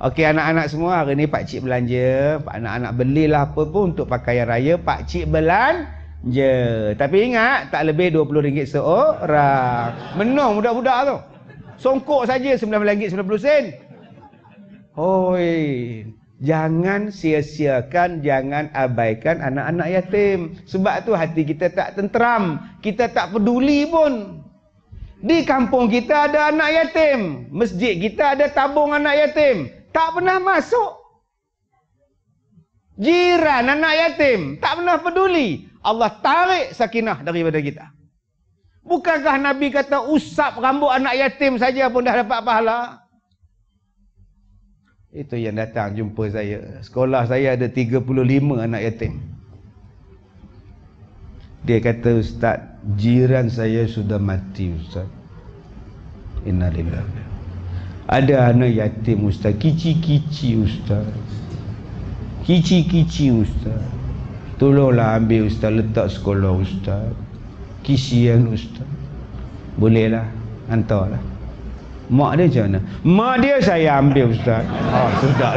Okey anak-anak semua hari ni pak cik belanja, pak anak-anak belilah apa pun untuk pakaian raya, pak cik belanja. Tapi ingat tak lebih RM20 seorang. Menung budak-budak tu. Songkok saja RM19.90 sen. Hoi. Jangan sia-siakan, jangan abaikan anak-anak yatim. Sebab tu hati kita tak tenteram. Kita tak peduli pun. Di kampung kita ada anak yatim. Masjid kita ada tabung anak yatim. Tak pernah masuk. Jiran anak yatim. Tak pernah peduli. Allah tarik sakinah daripada kita. Bukankah Nabi kata usap rambut anak yatim saja pun dah dapat pahala? Itu yang datang jumpa saya. Sekolah saya ada 35 anak yatim. Dia kata ustaz, jiran saya sudah mati ustaz. Innalillah. Ada anak yatim ustaz, kici-kici ustaz. Kici-kici ustaz. Tolonglah ambil ustaz letak sekolah ustaz. Kisian ustaz. Bolehlah, hantarlah. Mak dia macam mana? Mak dia saya ambil ustaz. Oh, sudah.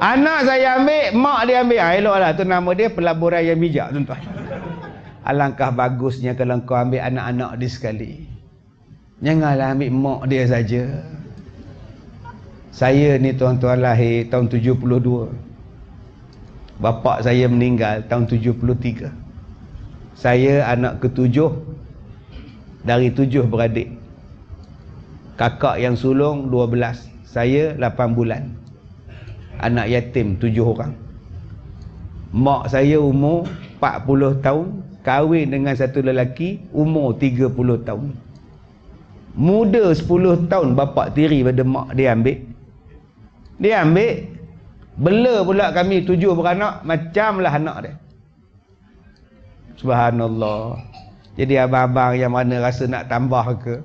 Anak saya ambil, mak dia ambil. Ah, eloklah tu nama dia pelaburan yang bijak tuan-tuan. Alangkah bagusnya kalau kau ambil anak-anak dia sekali. Janganlah ambil mak dia saja. Saya ni tuan-tuan lahir tahun 72. Bapa saya meninggal tahun 73. Saya anak ketujuh dari tujuh beradik. Kakak yang sulung 12. Saya 8 bulan. Anak yatim tujuh orang. Mak saya umur 40 tahun kahwin dengan satu lelaki umur 30 tahun. Muda 10 tahun bapak tiri pada mak dia ambil. Dia ambil bela pula kami tujuh beranak macamlah anak dia. Subhanallah. Jadi abang-abang yang mana rasa nak tambah ke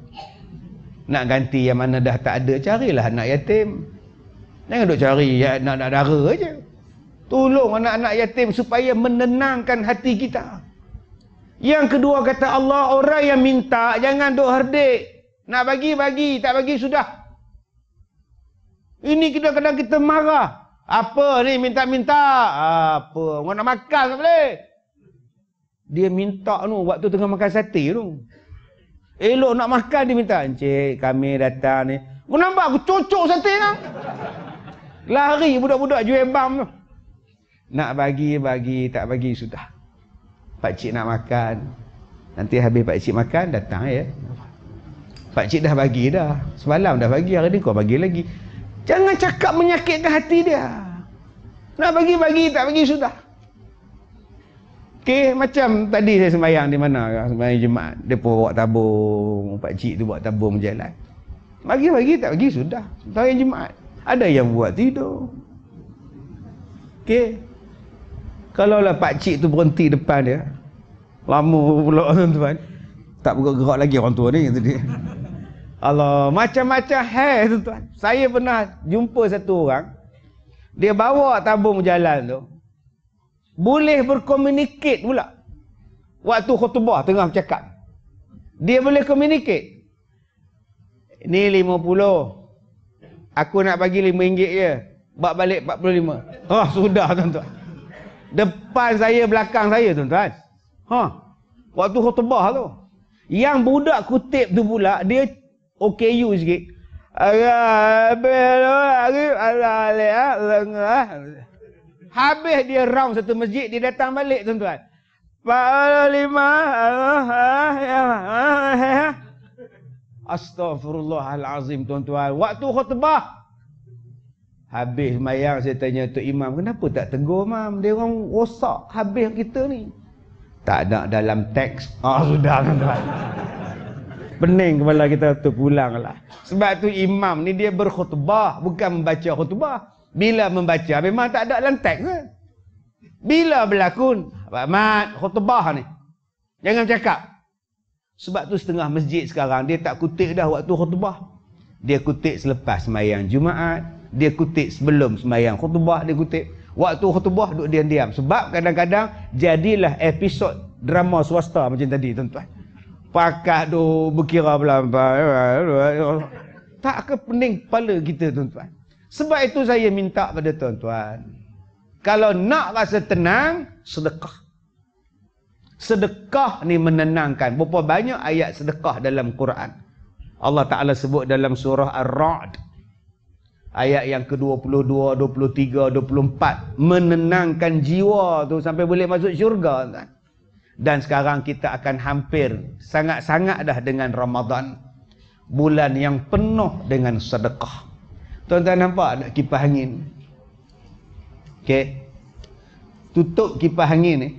nak ganti yang mana dah tak ada carilah anak yatim. Jangan duk cari ya, anak-anak dara aja. Tolong anak-anak yatim supaya menenangkan hati kita yang kedua kata Allah orang yang minta jangan duk herdik. Nak bagi bagi, tak bagi sudah. Ini kita kadang kita marah. Apa ni minta-minta? Apa? Orang nak makan tak boleh. Dia minta tu waktu tengah makan sate tu. Elok nak makan dia minta. Encik kami datang ni. Kau nampak aku cocok sate kan? Lari budak-budak jual bam tu. Nak bagi, bagi. Tak bagi, sudah. Pak cik nak makan. Nanti habis pak cik makan datang ya. Pak cik dah bagi dah. Semalam dah bagi, hari ni kau bagi lagi. Jangan cakap menyakitkan hati dia. Nak bagi-bagi, tak bagi sudah. Okey, macam tadi saya sembahyang di mana? Sembahyang Jumaat. Dia pun bawa tabung. Pak cik tu bawa tabung berjalan. Bagi-bagi, tak bagi sudah. Sembahyang Jumaat. Ada yang buat tidur. Okey. Kalau lah pak cik tu berhenti depan dia. Lama pula tuan-tuan. Tak bergerak lagi orang tua ni. Tadi. Allah, macam-macam hai tuan-tuan. Saya pernah jumpa satu orang. Dia bawa tabung jalan tu. Boleh berkomunikasi pula. Waktu khutbah tengah bercakap. Dia boleh komunikasi. Ni 50. Aku nak bagi 5 ringgit je. Bak balik 45. Oh, sudah tuan-tuan. Depan saya, belakang saya tuan-tuan. Ha. Waktu khutbah tu. Yang budak kutip tu pula dia OKU sikit. Habis dia round satu masjid, dia datang balik tuan-tuan. Pak lima. Astaghfirullahalazim tuan-tuan. Waktu khutbah. Habis mayang saya tanya tu imam, kenapa tak tegur imam? Dia orang rosak habis kita ni. Tak ada dalam teks. Ah oh, sudah tuan-tuan. Pening kepala kita tu pulanglah. Sebab tu imam ni dia berkhutbah, bukan membaca khutbah. Bila membaca memang tak ada dalam teks ke? Bila berlakon? Pak Mat, khutbah ni. Jangan cakap. Sebab tu setengah masjid sekarang dia tak kutip dah waktu khutbah. Dia kutip selepas semayang Jumaat, dia kutip sebelum semayang khutbah dia kutip. Waktu khutbah duduk diam-diam. Sebab kadang-kadang jadilah episod drama swasta macam tadi tuan-tuan pakat tu berkira belampai. Tak ke pening kepala kita tuan-tuan. Sebab itu saya minta pada tuan-tuan. Kalau nak rasa tenang, sedekah. Sedekah ni menenangkan. Berapa banyak ayat sedekah dalam Quran. Allah Ta'ala sebut dalam surah Ar-Ra'd. Ayat yang ke-22, 23, 24. Menenangkan jiwa tu sampai boleh masuk syurga. Dan sekarang kita akan hampir sangat-sangat dah dengan Ramadan. Bulan yang penuh dengan sedekah. Tuan-tuan nampak tak kipas angin? Okey. Tutup kipas angin ni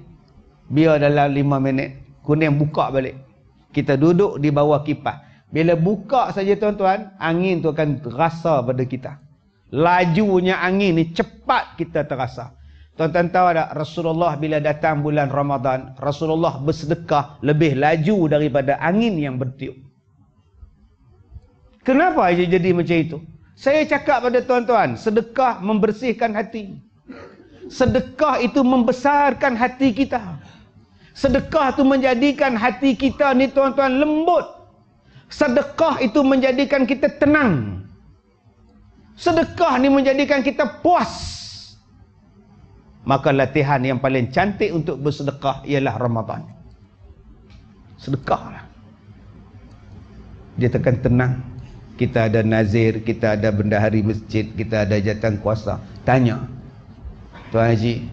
biar dalam 5 minit kemudian buka balik. Kita duduk di bawah kipas. Bila buka saja tuan-tuan angin tu akan terasa pada kita lajunya angin ni cepat kita terasa Tuan-tuan tahu tak Rasulullah bila datang bulan Ramadan, Rasulullah bersedekah lebih laju daripada angin yang bertiup. Kenapa dia jadi macam itu? Saya cakap pada tuan-tuan, sedekah membersihkan hati. Sedekah itu membesarkan hati kita. Sedekah itu menjadikan hati kita ni tuan-tuan lembut. Sedekah itu menjadikan kita tenang. Sedekah ni menjadikan kita puas maka latihan yang paling cantik untuk bersedekah ialah Ramadan. Sedekahlah. Dia tekan tenang. Kita ada nazir, kita ada bendahari masjid, kita ada jatan kuasa. Tanya. Tuan Haji,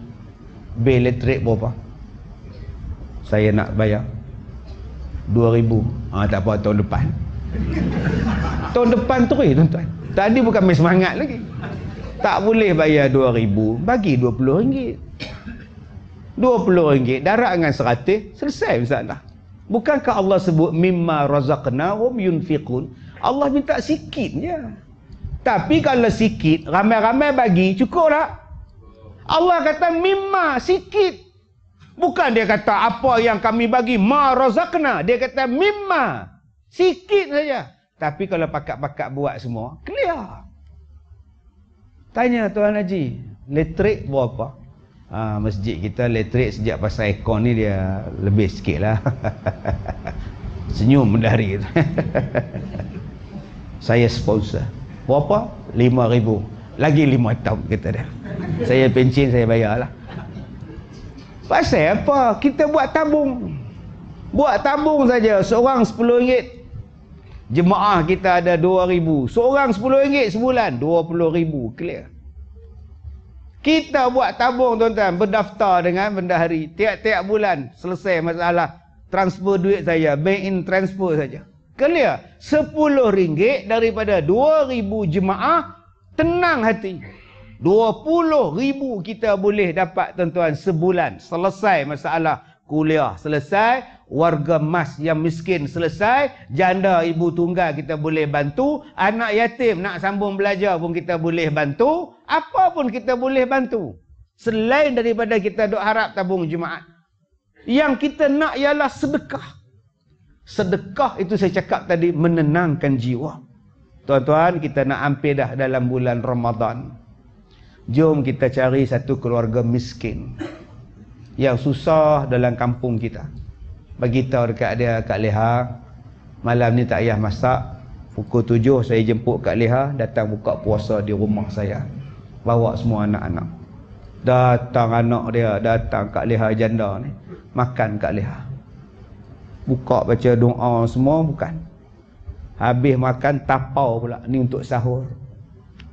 bil elektrik berapa? Saya nak bayar. 2000. Ah tak apa tahun depan. tahun depan tu tuan-tuan. Tadi bukan main semangat lagi. Tak boleh bayar RM2,000 bagi RM20 RM20 darat dengan 100 selesai masalah. Bukankah Allah sebut mimma razaqnahum yunfiqun Allah minta sikit je. Tapi kalau sikit ramai-ramai bagi cukup tak? Allah kata mimma sikit. Bukan dia kata apa yang kami bagi ma razaqna. Dia kata mimma sikit saja tapi kalau pakat-pakat buat semua clear Tanya Tuan Haji, elektrik berapa? Ha, masjid kita elektrik sejak pasal ekon ni dia lebih sikit lah. Senyum dari itu. Saya sponsor. Berapa? Lima ribu. Lagi lima tahun kita dah. Saya pencin, saya bayar lah. Pasal apa? Kita buat tabung. Buat tabung saja. Seorang sepuluh ringgit. Jemaah kita ada RM2,000. Seorang RM10 sebulan. RM20,000. Clear. Kita buat tabung tuan-tuan. Berdaftar dengan bendahari. Tiap-tiap bulan selesai masalah. Transfer duit saya. Bank in transfer saja. Clear. RM10 daripada RM2,000 jemaah. Tenang hati. RM20,000 kita boleh dapat tuan-tuan sebulan. Selesai masalah kuliah. Selesai warga mas yang miskin selesai, janda ibu tunggal kita boleh bantu, anak yatim nak sambung belajar pun kita boleh bantu, apa pun kita boleh bantu. Selain daripada kita duk harap tabung Jumaat. Yang kita nak ialah sedekah. Sedekah itu saya cakap tadi menenangkan jiwa. Tuan-tuan, kita nak hampir dah dalam bulan Ramadan. Jom kita cari satu keluarga miskin. Yang susah dalam kampung kita bagi tahu dekat dia Kak Leha malam ni tak payah masak pukul tujuh saya jemput Kak Leha datang buka puasa di rumah saya bawa semua anak-anak datang anak dia datang Kak Leha janda ni makan Kak Leha buka baca doa semua bukan Habis makan tapau pula. Ni untuk sahur.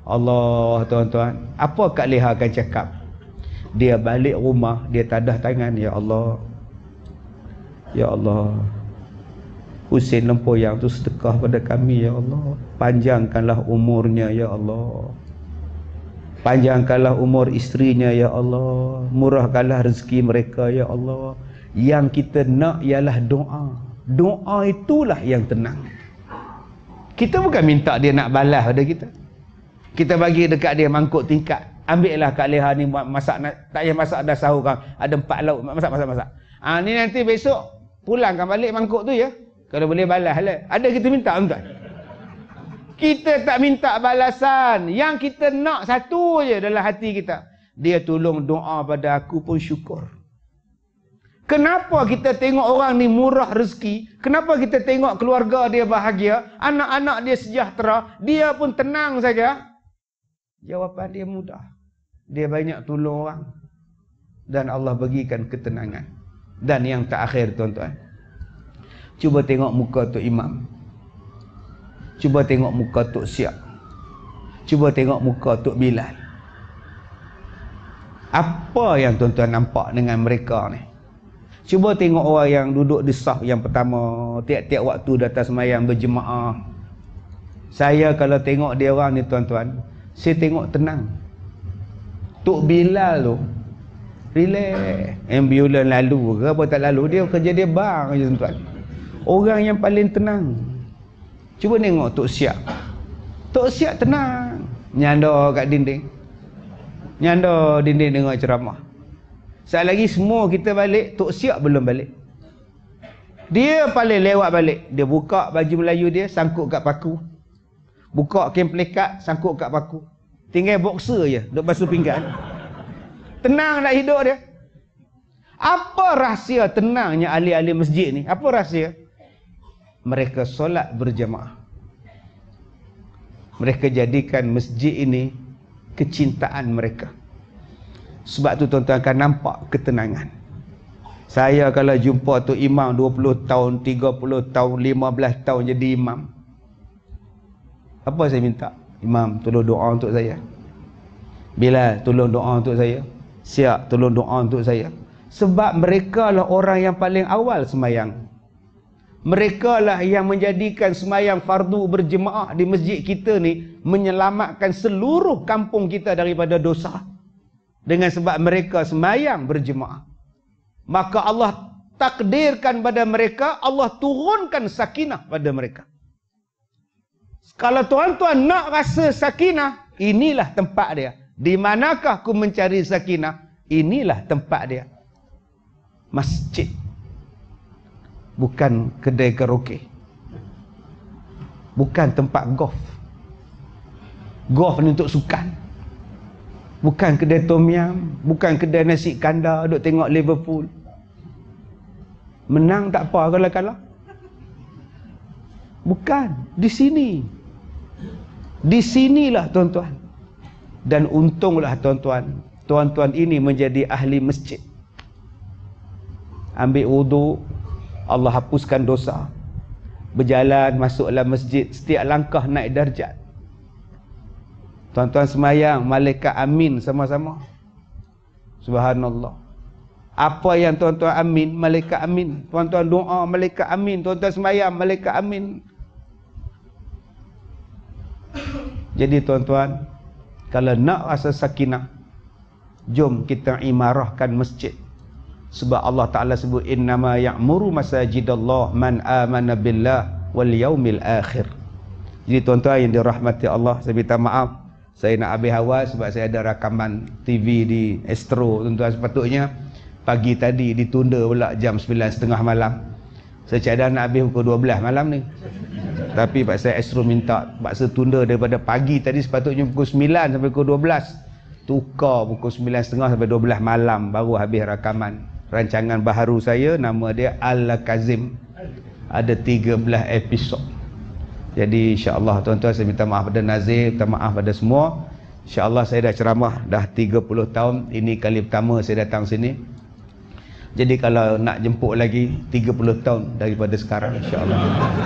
Allah tuan-tuan. Apa Kak Leha akan cakap? Dia balik rumah. Dia tadah tangan. Ya Allah. Ya Allah. Husin Lempoyang tu sedekah pada kami ya Allah. Panjangkanlah umurnya ya Allah. Panjangkanlah umur isterinya ya Allah. Murahkanlah rezeki mereka ya Allah. Yang kita nak ialah doa. Doa itulah yang tenang. Kita bukan minta dia nak balas pada kita. Kita bagi dekat dia mangkuk tingkat. Ambillah Kak Leha ni masak tak payah masak dah sahur kan. Ada empat lauk masak masak masak. Ah ni nanti besok pulangkan balik mangkuk tu ya. Kalau boleh balas lah. Ada kita minta tuan. Kita tak minta balasan. Yang kita nak satu je dalam hati kita. Dia tolong doa pada aku pun syukur. Kenapa kita tengok orang ni murah rezeki? Kenapa kita tengok keluarga dia bahagia? Anak-anak dia sejahtera? Dia pun tenang saja? Jawapan dia mudah. Dia banyak tolong orang. Dan Allah bagikan ketenangan. Dan yang terakhir tuan-tuan. Cuba tengok muka Tok Imam. Cuba tengok muka Tok Siap. Cuba tengok muka Tok Bilal. Apa yang tuan-tuan nampak dengan mereka ni? Cuba tengok orang yang duduk di sah yang pertama. Tiap-tiap waktu datang semayang berjemaah. Saya kalau tengok dia orang ni tuan-tuan. Saya tengok tenang. Tok Bilal tu. Relax. Ambulans lalu ke apa tak lalu. Dia kerja dia bang je tuan-tuan. Orang yang paling tenang. Cuba tengok Tok Siap. Tok Siap tenang. Nyanda kat dinding. Nyanda dinding dengan ceramah. Saat lagi semua kita balik, Tok Siap belum balik. Dia paling lewat balik. Dia buka baju Melayu dia, sangkut kat paku. Buka kain pelikat, sangkut kat paku. Tinggal boxer je, duk basuh pinggan. Tenang nak hidup dia. Apa rahsia tenangnya ahli-ahli masjid ni? Apa rahsia? mereka solat berjemaah. Mereka jadikan masjid ini kecintaan mereka. Sebab tu tuan-tuan akan nampak ketenangan. Saya kalau jumpa tu imam 20 tahun, 30 tahun, 15 tahun jadi imam. Apa saya minta? Imam tolong doa untuk saya. Bila tolong doa untuk saya. Siap tolong doa untuk saya. Sebab mereka lah orang yang paling awal semayang. Mereka lah yang menjadikan semayang fardu berjemaah di masjid kita ni menyelamatkan seluruh kampung kita daripada dosa. Dengan sebab mereka semayang berjemaah. Maka Allah takdirkan pada mereka, Allah turunkan sakinah pada mereka. Kalau tuan-tuan nak rasa sakinah, inilah tempat dia. Di manakah aku mencari sakinah? Inilah tempat dia. Masjid. Bukan kedai karaoke. Bukan tempat golf. Golf ni untuk sukan. Bukan kedai tom yam bukan kedai nasi kandar. Duk tengok Liverpool. Menang tak apa kalau kalah bukan. Di sini di sinilah tuan-tuan. Dan untunglah tuan-tuan. Tuan-tuan ini menjadi ahli masjid. Ambil wuduk Allah hapuskan dosa. Berjalan masuk dalam masjid setiap langkah naik darjat. Tuan-tuan semayang malaikat amin sama-sama. Subhanallah. Apa yang tuan-tuan amin malaikat amin. Tuan-tuan doa malaikat amin. Tuan-tuan semayang malaikat amin jadi tuan-tuan kalau nak rasa sakinah jom kita imarahkan masjid sebab Allah Taala sebut innama ya'muru masajidallah man amana billah wal yaumil akhir. Jadi tuan-tuan yang dirahmati Allah, saya minta maaf saya nak habis awal sebab saya ada rakaman TV di Astro tuan-tuan sepatutnya pagi tadi ditunda pula jam 9.30 malam. Saya cadang nak habis pukul 12 malam ni. Tapi Pak saya Astro minta paksa tunda daripada pagi tadi sepatutnya pukul 9 sampai pukul 12. Tukar pukul 9.30 sampai 12 malam baru habis rakaman. Rancangan baharu saya nama dia Al-Kazim. Ada 13 episod. Jadi insyaAllah tuan-tuan saya minta maaf pada Nazir minta maaf pada semua. insyaAllah saya dah ceramah dah 30 tahun. Ini kali pertama saya datang sini Jadi kalau nak jemput lagi 30 tahun daripada sekarang insya-Allah.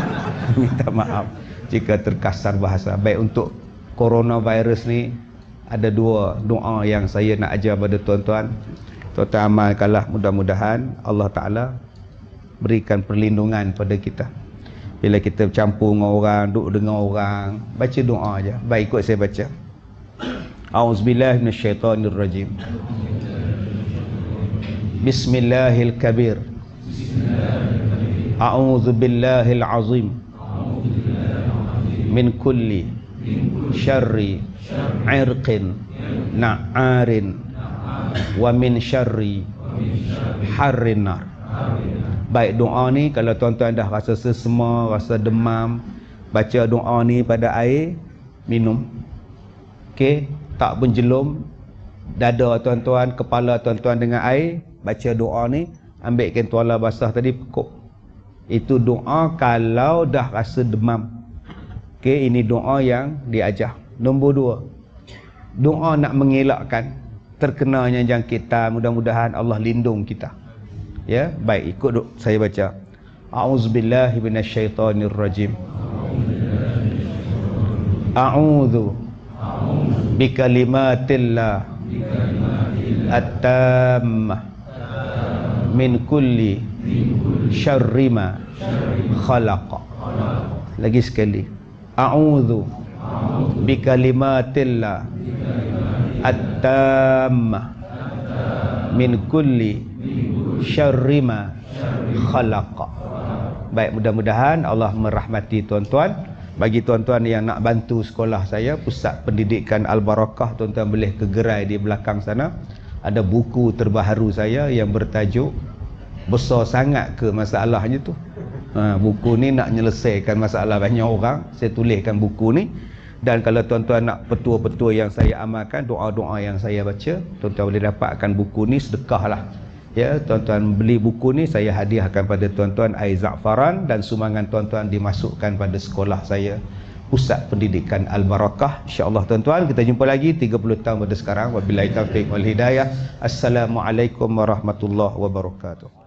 Minta maaf jika terkasar bahasa. Baik untuk coronavirus ni ada dua doa yang saya nak ajar pada tuan-tuan. Tuan-tuan amalkanlah mudah-mudahan Allah Taala berikan perlindungan pada kita. Bila kita bercampur dengan orang, duduk dengan orang, baca doa aja. Baik ikut saya baca. A'udzubillahi minasyaitonirrajim. Bismillahirrahmanirrahim. A'udzu billahil azim min kulli syarri irqin na'arin wa min syarri harrin nar. Baik doa ni kalau tuan-tuan dah rasa sesama, rasa demam, baca doa ni pada air, minum. Okey, tak penjelum dada tuan-tuan, kepala tuan-tuan dengan air, baca doa ni ambilkan tuala basah tadi pekuk itu doa kalau dah rasa demam. Okey ini doa yang diajar. Nombor dua doa nak mengelakkan. Terkenanya jangkitan mudah-mudahan Allah lindung kita. Ya baik ikut duk saya baca. Auzubillahi minasyaitonirrajim a'udzu bikalimatillah at-tammah min kulli syarri ma khalaqa. Lagi sekali. A'udzu bi kalimatillah at-tamma min kulli syarri ma khalaqa. Baik mudah-mudahan Allah merahmati tuan-tuan. Bagi tuan-tuan yang nak bantu sekolah saya pusat pendidikan al-barakah tuan-tuan boleh ke gerai di belakang sana ada buku terbaru saya yang bertajuk besar sangat ke masalahnya tu. Ha, buku ni nak menyelesaikan masalah banyak orang. Saya tuliskan buku ni. Dan kalau tuan-tuan nak petua-petua yang saya amalkan doa-doa yang saya baca tuan-tuan boleh dapatkan buku ni sedekah lah ya tuan-tuan beli buku ni saya hadiahkan pada tuan-tuan Aizak Faran dan sumbangan tuan-tuan dimasukkan pada sekolah saya Pusat Pendidikan Al-Barakah. InsyaAllah tuan-tuan, kita jumpa lagi 30 tahun pada sekarang. Wabillahi taufiq wal hidayah. Assalamualaikum warahmatullahi wabarakatuh.